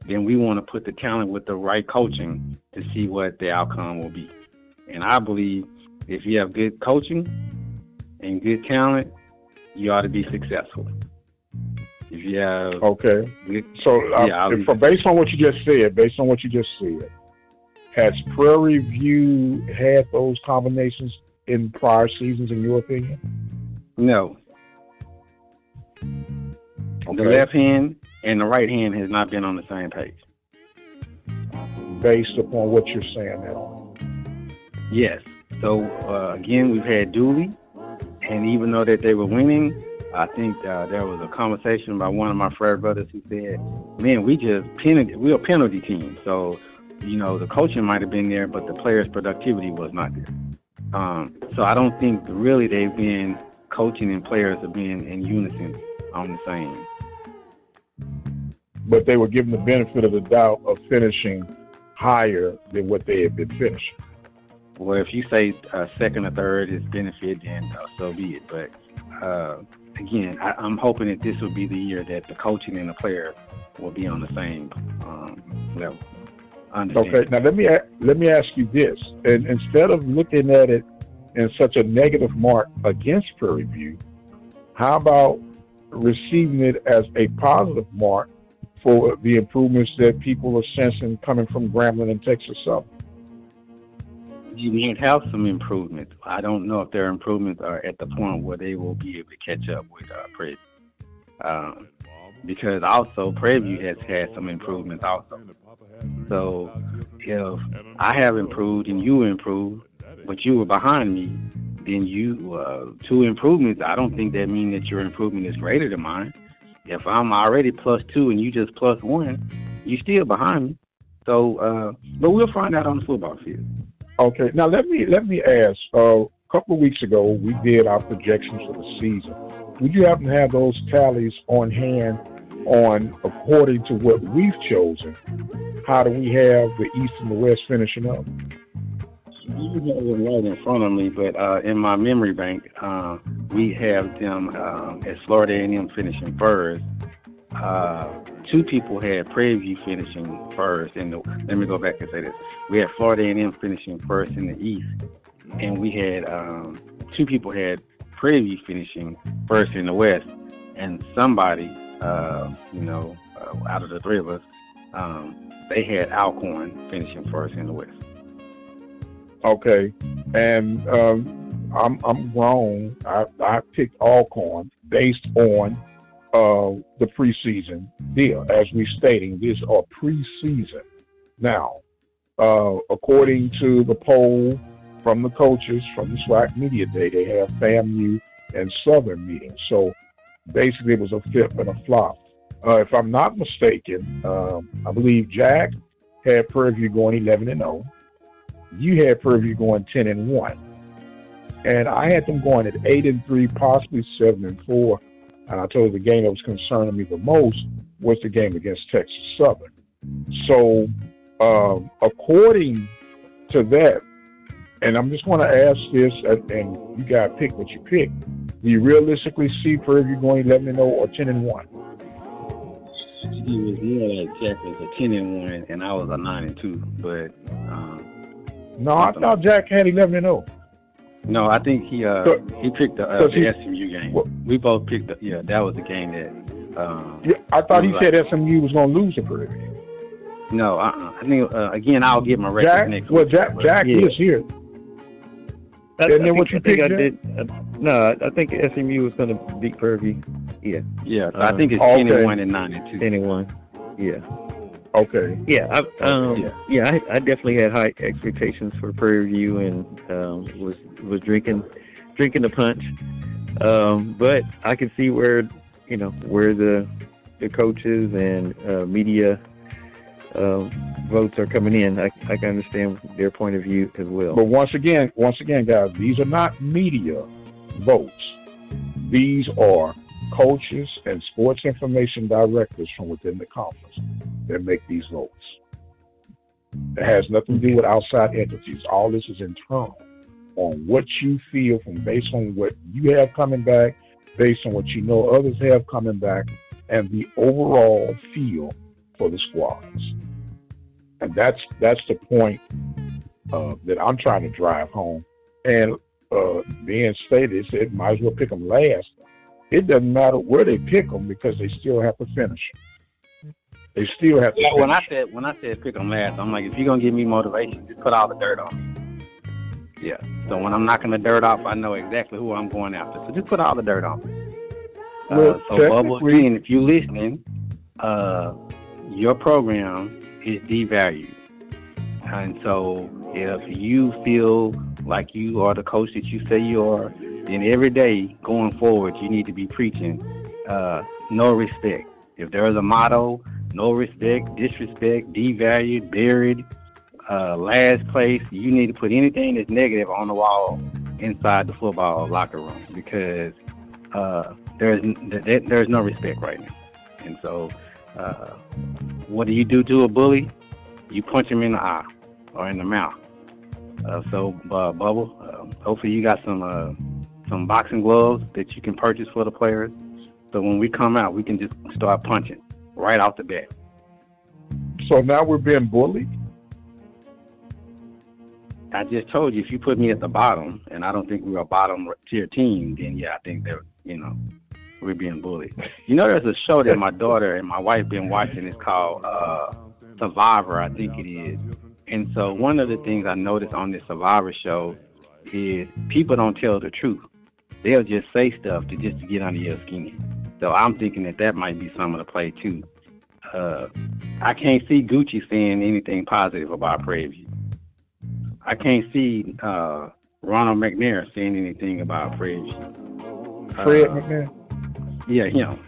Speaker 9: then we want to put the talent with the right coaching to see what the outcome will be. And I believe if you have good coaching and good talent, you ought to be successful. If you have
Speaker 3: okay, so uh, yeah, if, based on what you just said, based on what you just said, has Prairie View had those combinations in prior seasons, in your opinion?
Speaker 9: No. Okay. The left hand and the right hand has not been on the same page.
Speaker 3: Based upon what you're saying now.
Speaker 9: Yes. So uh, again, we've had Dooley, and even though that they were winning, I think uh, there was a conversation by one of my frat brothers who said, "Man, we just penalty, we're a penalty team." So, you know, the coaching might have been there, but the players' productivity was not there. Um, so I don't think really they've been coaching and players have been in unison on the same.
Speaker 3: But they were given the benefit of the doubt of finishing higher than what they had been finishing.
Speaker 9: well, if you say uh, second or third is benefit, then uh, so be it. But uh, again, I, I'm hoping that this will be the year that the coaching and the player will be on the same um, level.
Speaker 3: Okay, now let me let me ask you this, and instead of looking at it in such a negative mark against Prairie View, how about receiving it as a positive mark for the improvements that people are sensing coming from Grambling and Texas Southern?
Speaker 9: You might have some improvements. I don't know if their improvements are at the point where they will be able to catch up with uh, Prairie. Um, because also Prairie View has had some improvements also. So if I have improved and you improved, but you were behind me, then you uh, two improvements. I don't think that means that your improvement is greater than mine. If I'm already plus two and you just plus one, you're still behind me. So, uh, but we'll find out on the football field.
Speaker 3: Okay. Now let me let me ask. Uh, a couple of weeks ago, we did our projections for the season. Would you happen to have those tallies on hand on according to what we've chosen? How do we have the East and the West finishing up?
Speaker 9: You have them right in front of me, but uh, in my memory bank, uh, we have them uh, as Florida A&M finishing first. Uh, two people had Prairie View finishing first. And let me go back and say this: we had Florida A&M finishing first in the East, and we had um, two people had Prairie View finishing first in the West, and somebody, uh, you know, uh, out of the three of us, um, they had Alcorn finishing first in the West.
Speaker 3: Okay, and um, I'm I'm wrong. I I picked Alcorn based on uh, the preseason deal. As we stating, these are preseason. Now, uh, according to the poll from the coaches from the SWAC Media Day, they have FAMU and Southern meetings. So basically, it was a flip and a flop. Uh, if I'm not mistaken, um, I believe Jack had Prairie View going 11 and 0 you had Prairie View going 10 and 1. And I had them going at 8 and 3, possibly 7 and 4. And I told you the game that was concerning me the most was the game against Texas Southern. So, um, according to that, and I'm just going to ask this, and you got to pick what you pick. Do you realistically see Prairie View going 11 and 0 or 10 and 1?
Speaker 9: It was more like Jack was a 10 and 1, and I was a 9 and 2. But um,
Speaker 3: no, I thought Jack had 11 and 0.
Speaker 9: No, I think he uh so, he picked the, uh, the he, SMU game. Well, we both picked the yeah, that was the game that um
Speaker 3: Yeah, I thought he said SMU was going to lose it for
Speaker 9: No, uh-uh. I think uh, again I'll get my record
Speaker 3: Jack,
Speaker 9: next
Speaker 3: Well, Jack Jack yeah. is here.
Speaker 10: That's, and then what you I think I did. Uh, no, I think SMU was going to beat Prairie View. Yeah.
Speaker 9: Yeah, so I think it's okay. 21 and 9 and 2.
Speaker 10: 10 and 1. Yeah.
Speaker 3: Okay.
Speaker 10: Yeah, I, um, yeah, yeah I, I, definitely had high expectations for Prairie View and um, was was drinking drinking the punch. Um, but I can see where you know where the the coaches and uh, media uh, votes are coming in. I, I can understand their point of view as well.
Speaker 3: But once again, once again, guys, these are not media votes. These are coaches and sports information directors from within the conference that make these votes. It has nothing to do with outside entities. All this is internal on what you feel from based on what you have coming back, based on what you know others have coming back, and the overall feel for the squads. And that's that's the point uh, that I'm trying to drive home. And uh, being stated, it might as well pick them last it doesn't matter where they pick them because they still have to finish. They still have to.
Speaker 9: Yeah,
Speaker 3: finish.
Speaker 9: when I said when I said pick them last, I'm like, if you're gonna give me motivation, just put all the dirt on. Yeah. So when I'm knocking the dirt off, I know exactly who I'm going after. So just put all the dirt on. Uh, well, so Bubba, again, if you're listening, uh, your program is devalued, and so if you feel like you are the coach that you say you are, then every day going forward, you need to be preaching uh, no respect. If there is a motto, no respect, disrespect, devalued, buried, uh, last place, you need to put anything that's negative on the wall inside the football locker room because uh, there's there's no respect right now. And so, uh, what do you do to a bully? You punch him in the eye or in the mouth. Uh, so, uh, Bubba, uh, hopefully you got some uh, some boxing gloves that you can purchase for the players. So when we come out, we can just start punching right off the bat.
Speaker 3: So now we're being bullied.
Speaker 9: I just told you if you put me at the bottom, and I don't think we're a bottom tier team, then yeah, I think that you know we're being bullied. You know, there's a show that my daughter and my wife been watching. It's called uh, Survivor, I think it is. And so one of the things I noticed on this Survivor show is people don't tell the truth. They'll just say stuff to just to get under your skin. So I'm thinking that that might be some of the play too. Uh, I can't see Gucci saying anything positive about Prairie View. I can't see uh, Ronald McNair saying anything about Prairie View.
Speaker 3: Fred
Speaker 9: Uh,
Speaker 3: McMahon.
Speaker 9: yeah, him.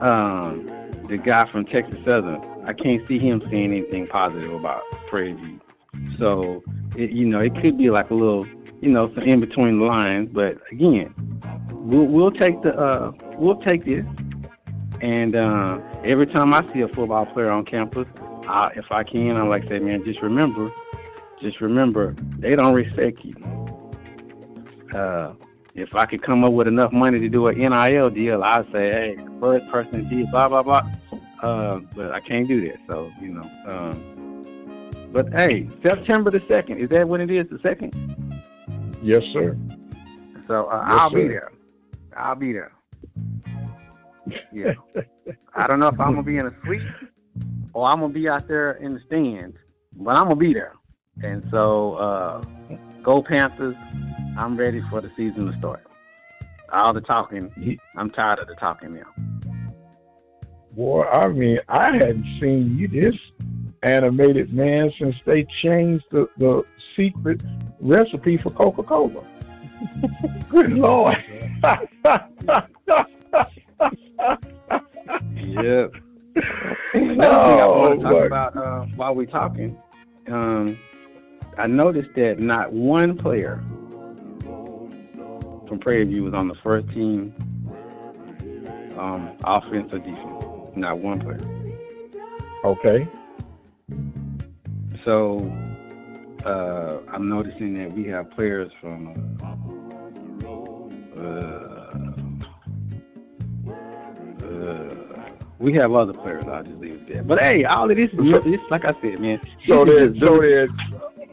Speaker 9: Um, the guy from Texas Southern. I can't see him saying anything positive about Prairie View. So, it, you know, it could be like a little, you know, some in between the lines. But again, we'll we'll take the uh, we'll take this. And uh, every time I see a football player on campus, I, if I can, I like to say, man, just remember, just remember, they don't respect you. Uh, if I could come up with enough money to do an NIL deal, I'd say, hey, first person did blah blah blah. Uh, but I can't do that. So you know. Um, but hey, September the second is that when it is? The second.
Speaker 3: Yes, sir.
Speaker 9: So uh,
Speaker 3: Yes,
Speaker 9: I'll be there. I'll be there. Yeah. I don't know if I'm gonna be in a suite or I'm gonna be out there in the stands, but I'm gonna be there. And so, uh, go Panthers! I'm ready for the season to start. All the talking, I'm tired of the talking now.
Speaker 3: Boy, I mean, I hadn't seen you this animated man since they changed the, the secret recipe for Coca Cola. Good Lord.
Speaker 9: Yep. Another thing I want to
Speaker 3: Oh,
Speaker 9: talk
Speaker 3: my-
Speaker 9: about uh, while we're talking, um, I noticed that not one player from Prairie View was on the first team, um, offense or defense. Not one player.
Speaker 3: Okay.
Speaker 9: So uh, I'm noticing that we have players from. Uh, uh, we have other players. I'll just leave it there. But hey, all of this is this, like I said, man.
Speaker 3: So then, so then,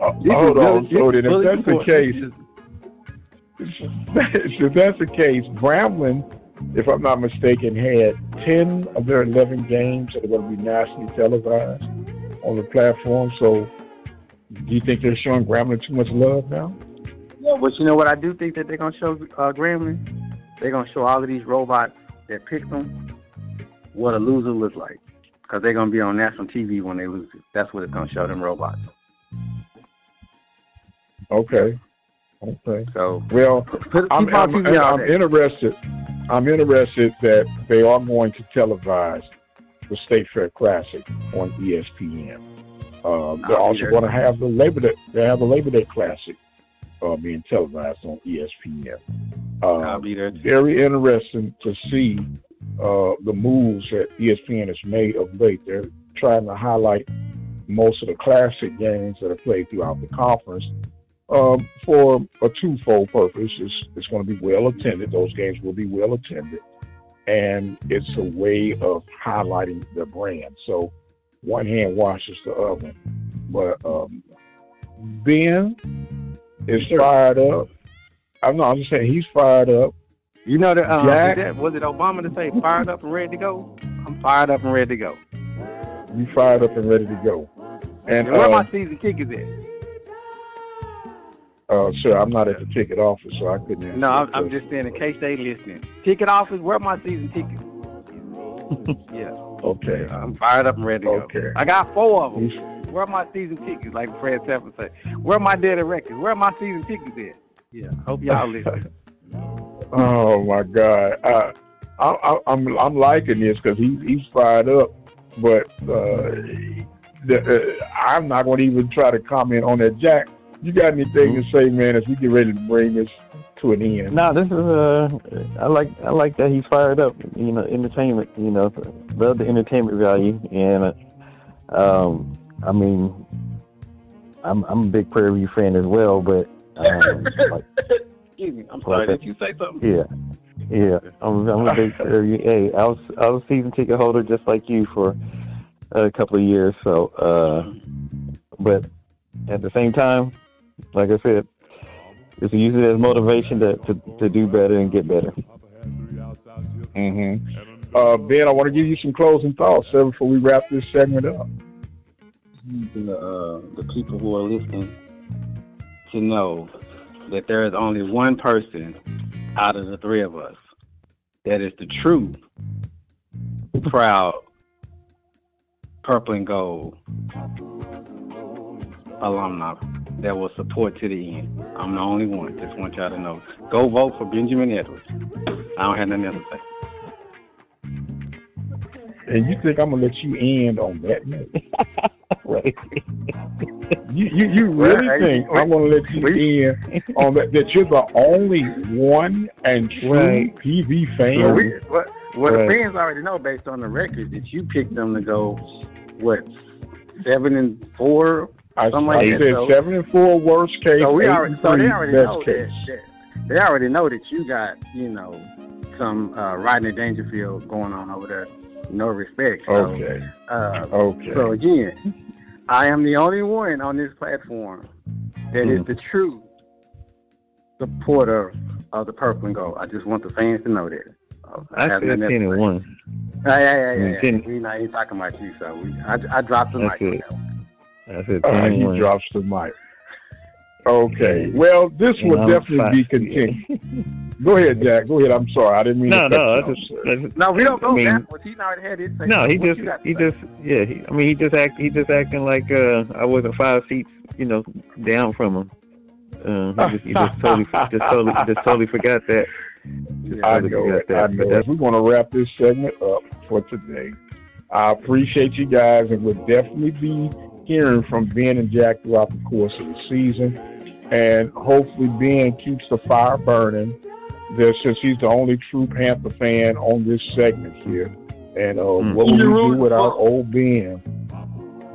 Speaker 3: uh, hold on.
Speaker 9: this
Speaker 3: So then, if
Speaker 9: bully
Speaker 3: that's the case,
Speaker 9: is-
Speaker 3: if that's the case, Grambling, if I'm not mistaken, had 10 of their 11 games that are going to be nationally televised on the platform. So, do you think they're showing Grambling too much love now?
Speaker 9: Yeah, but you know what? I do think that they're gonna show uh, Gremlin. They're gonna show all of these robots that picked them what a loser looks like, because they're gonna be on national TV when they lose it. That's what it's gonna show them robots.
Speaker 3: Okay. Okay.
Speaker 9: So
Speaker 3: Well, I'm,
Speaker 9: on
Speaker 3: I'm, I'm interested. I'm interested that they are going to televise the State Fair Classic on ESPN. Uh, they're
Speaker 9: I'll
Speaker 3: also going to have the Labor Day. They have the Labor Day Classic uh, being televised on ESPN. Uh,
Speaker 9: I'll be there.
Speaker 3: very interesting to see uh, the moves that ESPN has made of late. They're trying to highlight most of the classic games that are played throughout the conference um, for a twofold purpose. It's, it's going to be well attended. Those games will be well attended. And it's a way of highlighting the brand. So one hand washes the other. But um, Ben is fired up. I'm not I'm just saying he's fired up.
Speaker 9: You know that, um,
Speaker 3: Jack-
Speaker 9: that was it Obama to say fired up and ready to go? I'm fired up and ready to go.
Speaker 3: You fired up and ready to go. And
Speaker 9: And where
Speaker 3: uh,
Speaker 9: my season kickers at?
Speaker 3: Uh, sir, I'm not at the ticket office, so I couldn't. answer
Speaker 9: No, I'm, I'm just saying in case they listening. Ticket office, where my season tickets? yeah.
Speaker 3: Okay.
Speaker 9: I'm fired up and ready to
Speaker 3: Okay.
Speaker 9: go. I got four of them. Where are my season tickets? Like Fred Sanford said, Where are my dead records? Where are my season tickets at? Yeah. Hope y'all listen.
Speaker 3: Oh my God, uh, I, I, I'm I'm liking this because he, he's fired up, but uh, the, uh, I'm not going to even try to comment on that. Jack, you got anything to say, man? As we get ready to bring this to an end.
Speaker 10: No, this is uh, I like I like that he's fired up. You know, entertainment. You know, love the entertainment value, and uh, um, I mean, I'm I'm a big Prairie View fan as well, but um, like,
Speaker 9: Excuse me. I'm sorry. Did you say something?
Speaker 10: yeah, yeah, I'm I'm a big Prairie View. Hey, I was I was a season ticket holder just like you for a couple of years. So, uh, but at the same time, like I said, just use it as motivation to to, to do better and get better.
Speaker 3: hmm Uh, ben, I want to give you some closing thoughts sir, before we wrap this segment up.
Speaker 9: the, uh, the people who are listening to know that there is only one person out of the three of us that is the true, proud, purple and gold alumni that will support to the end. I'm the only one. Just want y'all to know. Go vote for Benjamin Edwards. I don't have nothing else to say.
Speaker 3: And you think I'm gonna let you end on that note?
Speaker 10: right.
Speaker 3: You you, you really
Speaker 9: Well, hey,
Speaker 3: think I'm gonna let you end on that? That you're the only one and true
Speaker 10: Right.
Speaker 3: PV fan?
Speaker 9: Well, we, what, well
Speaker 10: Right.
Speaker 9: the fans already know based on the records that you picked them to go, what, seven and four,
Speaker 3: I,
Speaker 9: something
Speaker 3: I
Speaker 9: like
Speaker 3: said
Speaker 9: So-
Speaker 3: seven and four worst case,
Speaker 9: So we already, so they already know
Speaker 3: case.
Speaker 9: that, that they already know that you got, you know, some uh, Rodney Dangerfield going on over there. No respect. So,
Speaker 3: Okay.
Speaker 9: Uh,
Speaker 3: Okay.
Speaker 9: So again, I am the only one on this platform that is
Speaker 10: Mm.
Speaker 9: the true supporter of the purple and gold. I just want the fans to know that. Uh,
Speaker 10: I said ten and one.
Speaker 9: Yeah, yeah, yeah, yeah. We not even talking about you, so we, I, I dropped the
Speaker 10: That's
Speaker 9: mic.
Speaker 10: It. I said
Speaker 3: All
Speaker 10: ten
Speaker 3: right,
Speaker 10: and
Speaker 3: he
Speaker 10: one.
Speaker 3: drops the mic. Okay. Well, this
Speaker 10: And
Speaker 3: will
Speaker 10: I'm
Speaker 3: definitely
Speaker 10: five.
Speaker 3: be continued. Go ahead, Jack. Go ahead. I'm sorry. I didn't mean
Speaker 10: No,
Speaker 3: to cut
Speaker 10: no,
Speaker 3: you
Speaker 10: I
Speaker 3: off,
Speaker 10: just,
Speaker 3: sir.
Speaker 9: No, we don't go
Speaker 10: I mean,
Speaker 9: backwards. He already had his say.
Speaker 10: No, he just
Speaker 9: you got to
Speaker 10: he
Speaker 9: say?
Speaker 10: just yeah. He, I mean, he just act he just acting like uh I wasn't five seats you know down from him. Uh, he just, he just totally just totally just totally forgot that. Just
Speaker 3: I
Speaker 10: totally
Speaker 3: know
Speaker 10: forgot
Speaker 3: it.
Speaker 10: that.
Speaker 3: I
Speaker 10: But
Speaker 3: know it. We're going to wrap this segment up for today. I appreciate you guys, and we'll definitely be hearing from Ben and Jack throughout the course of the season. And hopefully, Ben keeps the fire burning. There, since he's the only true Panther fan on this segment here. And uh,
Speaker 10: Mm.
Speaker 3: what would we do
Speaker 9: rooting
Speaker 3: without old Ben?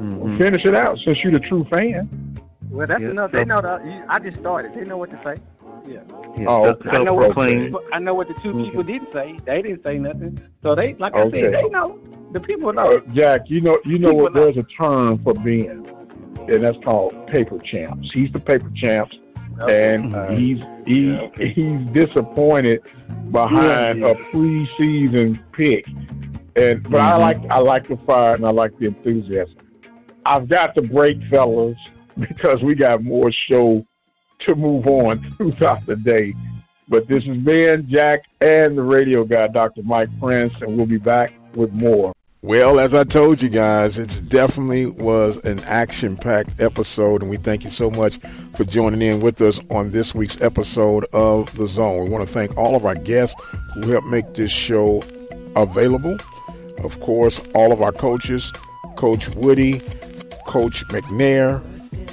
Speaker 10: Mhm.
Speaker 3: Finish it out, since you're the true fan.
Speaker 9: Well, that's
Speaker 10: Yeah,
Speaker 9: enough. They know that. You, I just started. They know what to say. Yeah.
Speaker 10: Yeah,
Speaker 3: Oh,
Speaker 10: self-
Speaker 3: okay.
Speaker 9: I know what
Speaker 10: self-proclaimed.
Speaker 9: I know what the 2
Speaker 10: Mhm.
Speaker 9: people didn't say. They didn't say nothing. So they, like I said, they know. The people
Speaker 3: Uh,
Speaker 9: know.
Speaker 3: Jack, you know, you know
Speaker 9: People
Speaker 3: what?
Speaker 9: know.
Speaker 3: There's a term for Ben, and that's called paper champs. He's the paper champs, and
Speaker 10: Uh,
Speaker 3: he's he he's disappointed behind
Speaker 9: Yeah.
Speaker 3: a preseason pick. And but I
Speaker 10: Mhm.
Speaker 3: like I like the fire and I like the enthusiasm. I've got to break, fellas, because we got more show to move on throughout the day. But this has been Jack and the radio guy, Dr. Mike Prince, and we'll be back with more.
Speaker 1: Well, as I told you guys, it definitely was an action packed episode, and we thank you so much for joining in with us on this week's episode of The Zone. We want to thank all of our guests who helped make this show available. Of course, all of our coaches Coach Woodie, Coach McNair,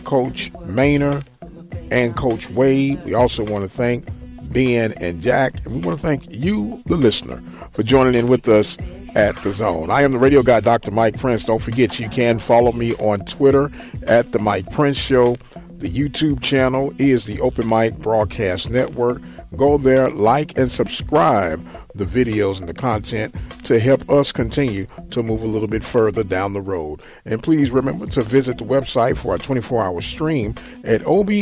Speaker 1: Coach Maynor, and Coach Wade. We also want to thank Ben and Jack, and we want to thank you, the listener, for joining in with us at the Zone. I am the radio guy, Dr. Mike Prince. Don't forget, you can follow me on Twitter at the Mike Prince Show. The YouTube channel is the Open Mic Broadcast Network. Go there, like, and subscribe the videos and the content to help us continue to move a little bit further down the road. And please remember to visit the website for our 24 hour stream at obnradio.com.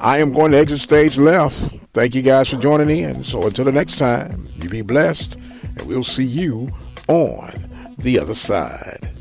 Speaker 1: I am going to exit stage left. Thank you guys for joining in. So until the next time, you be blessed, and we'll see you on the other side.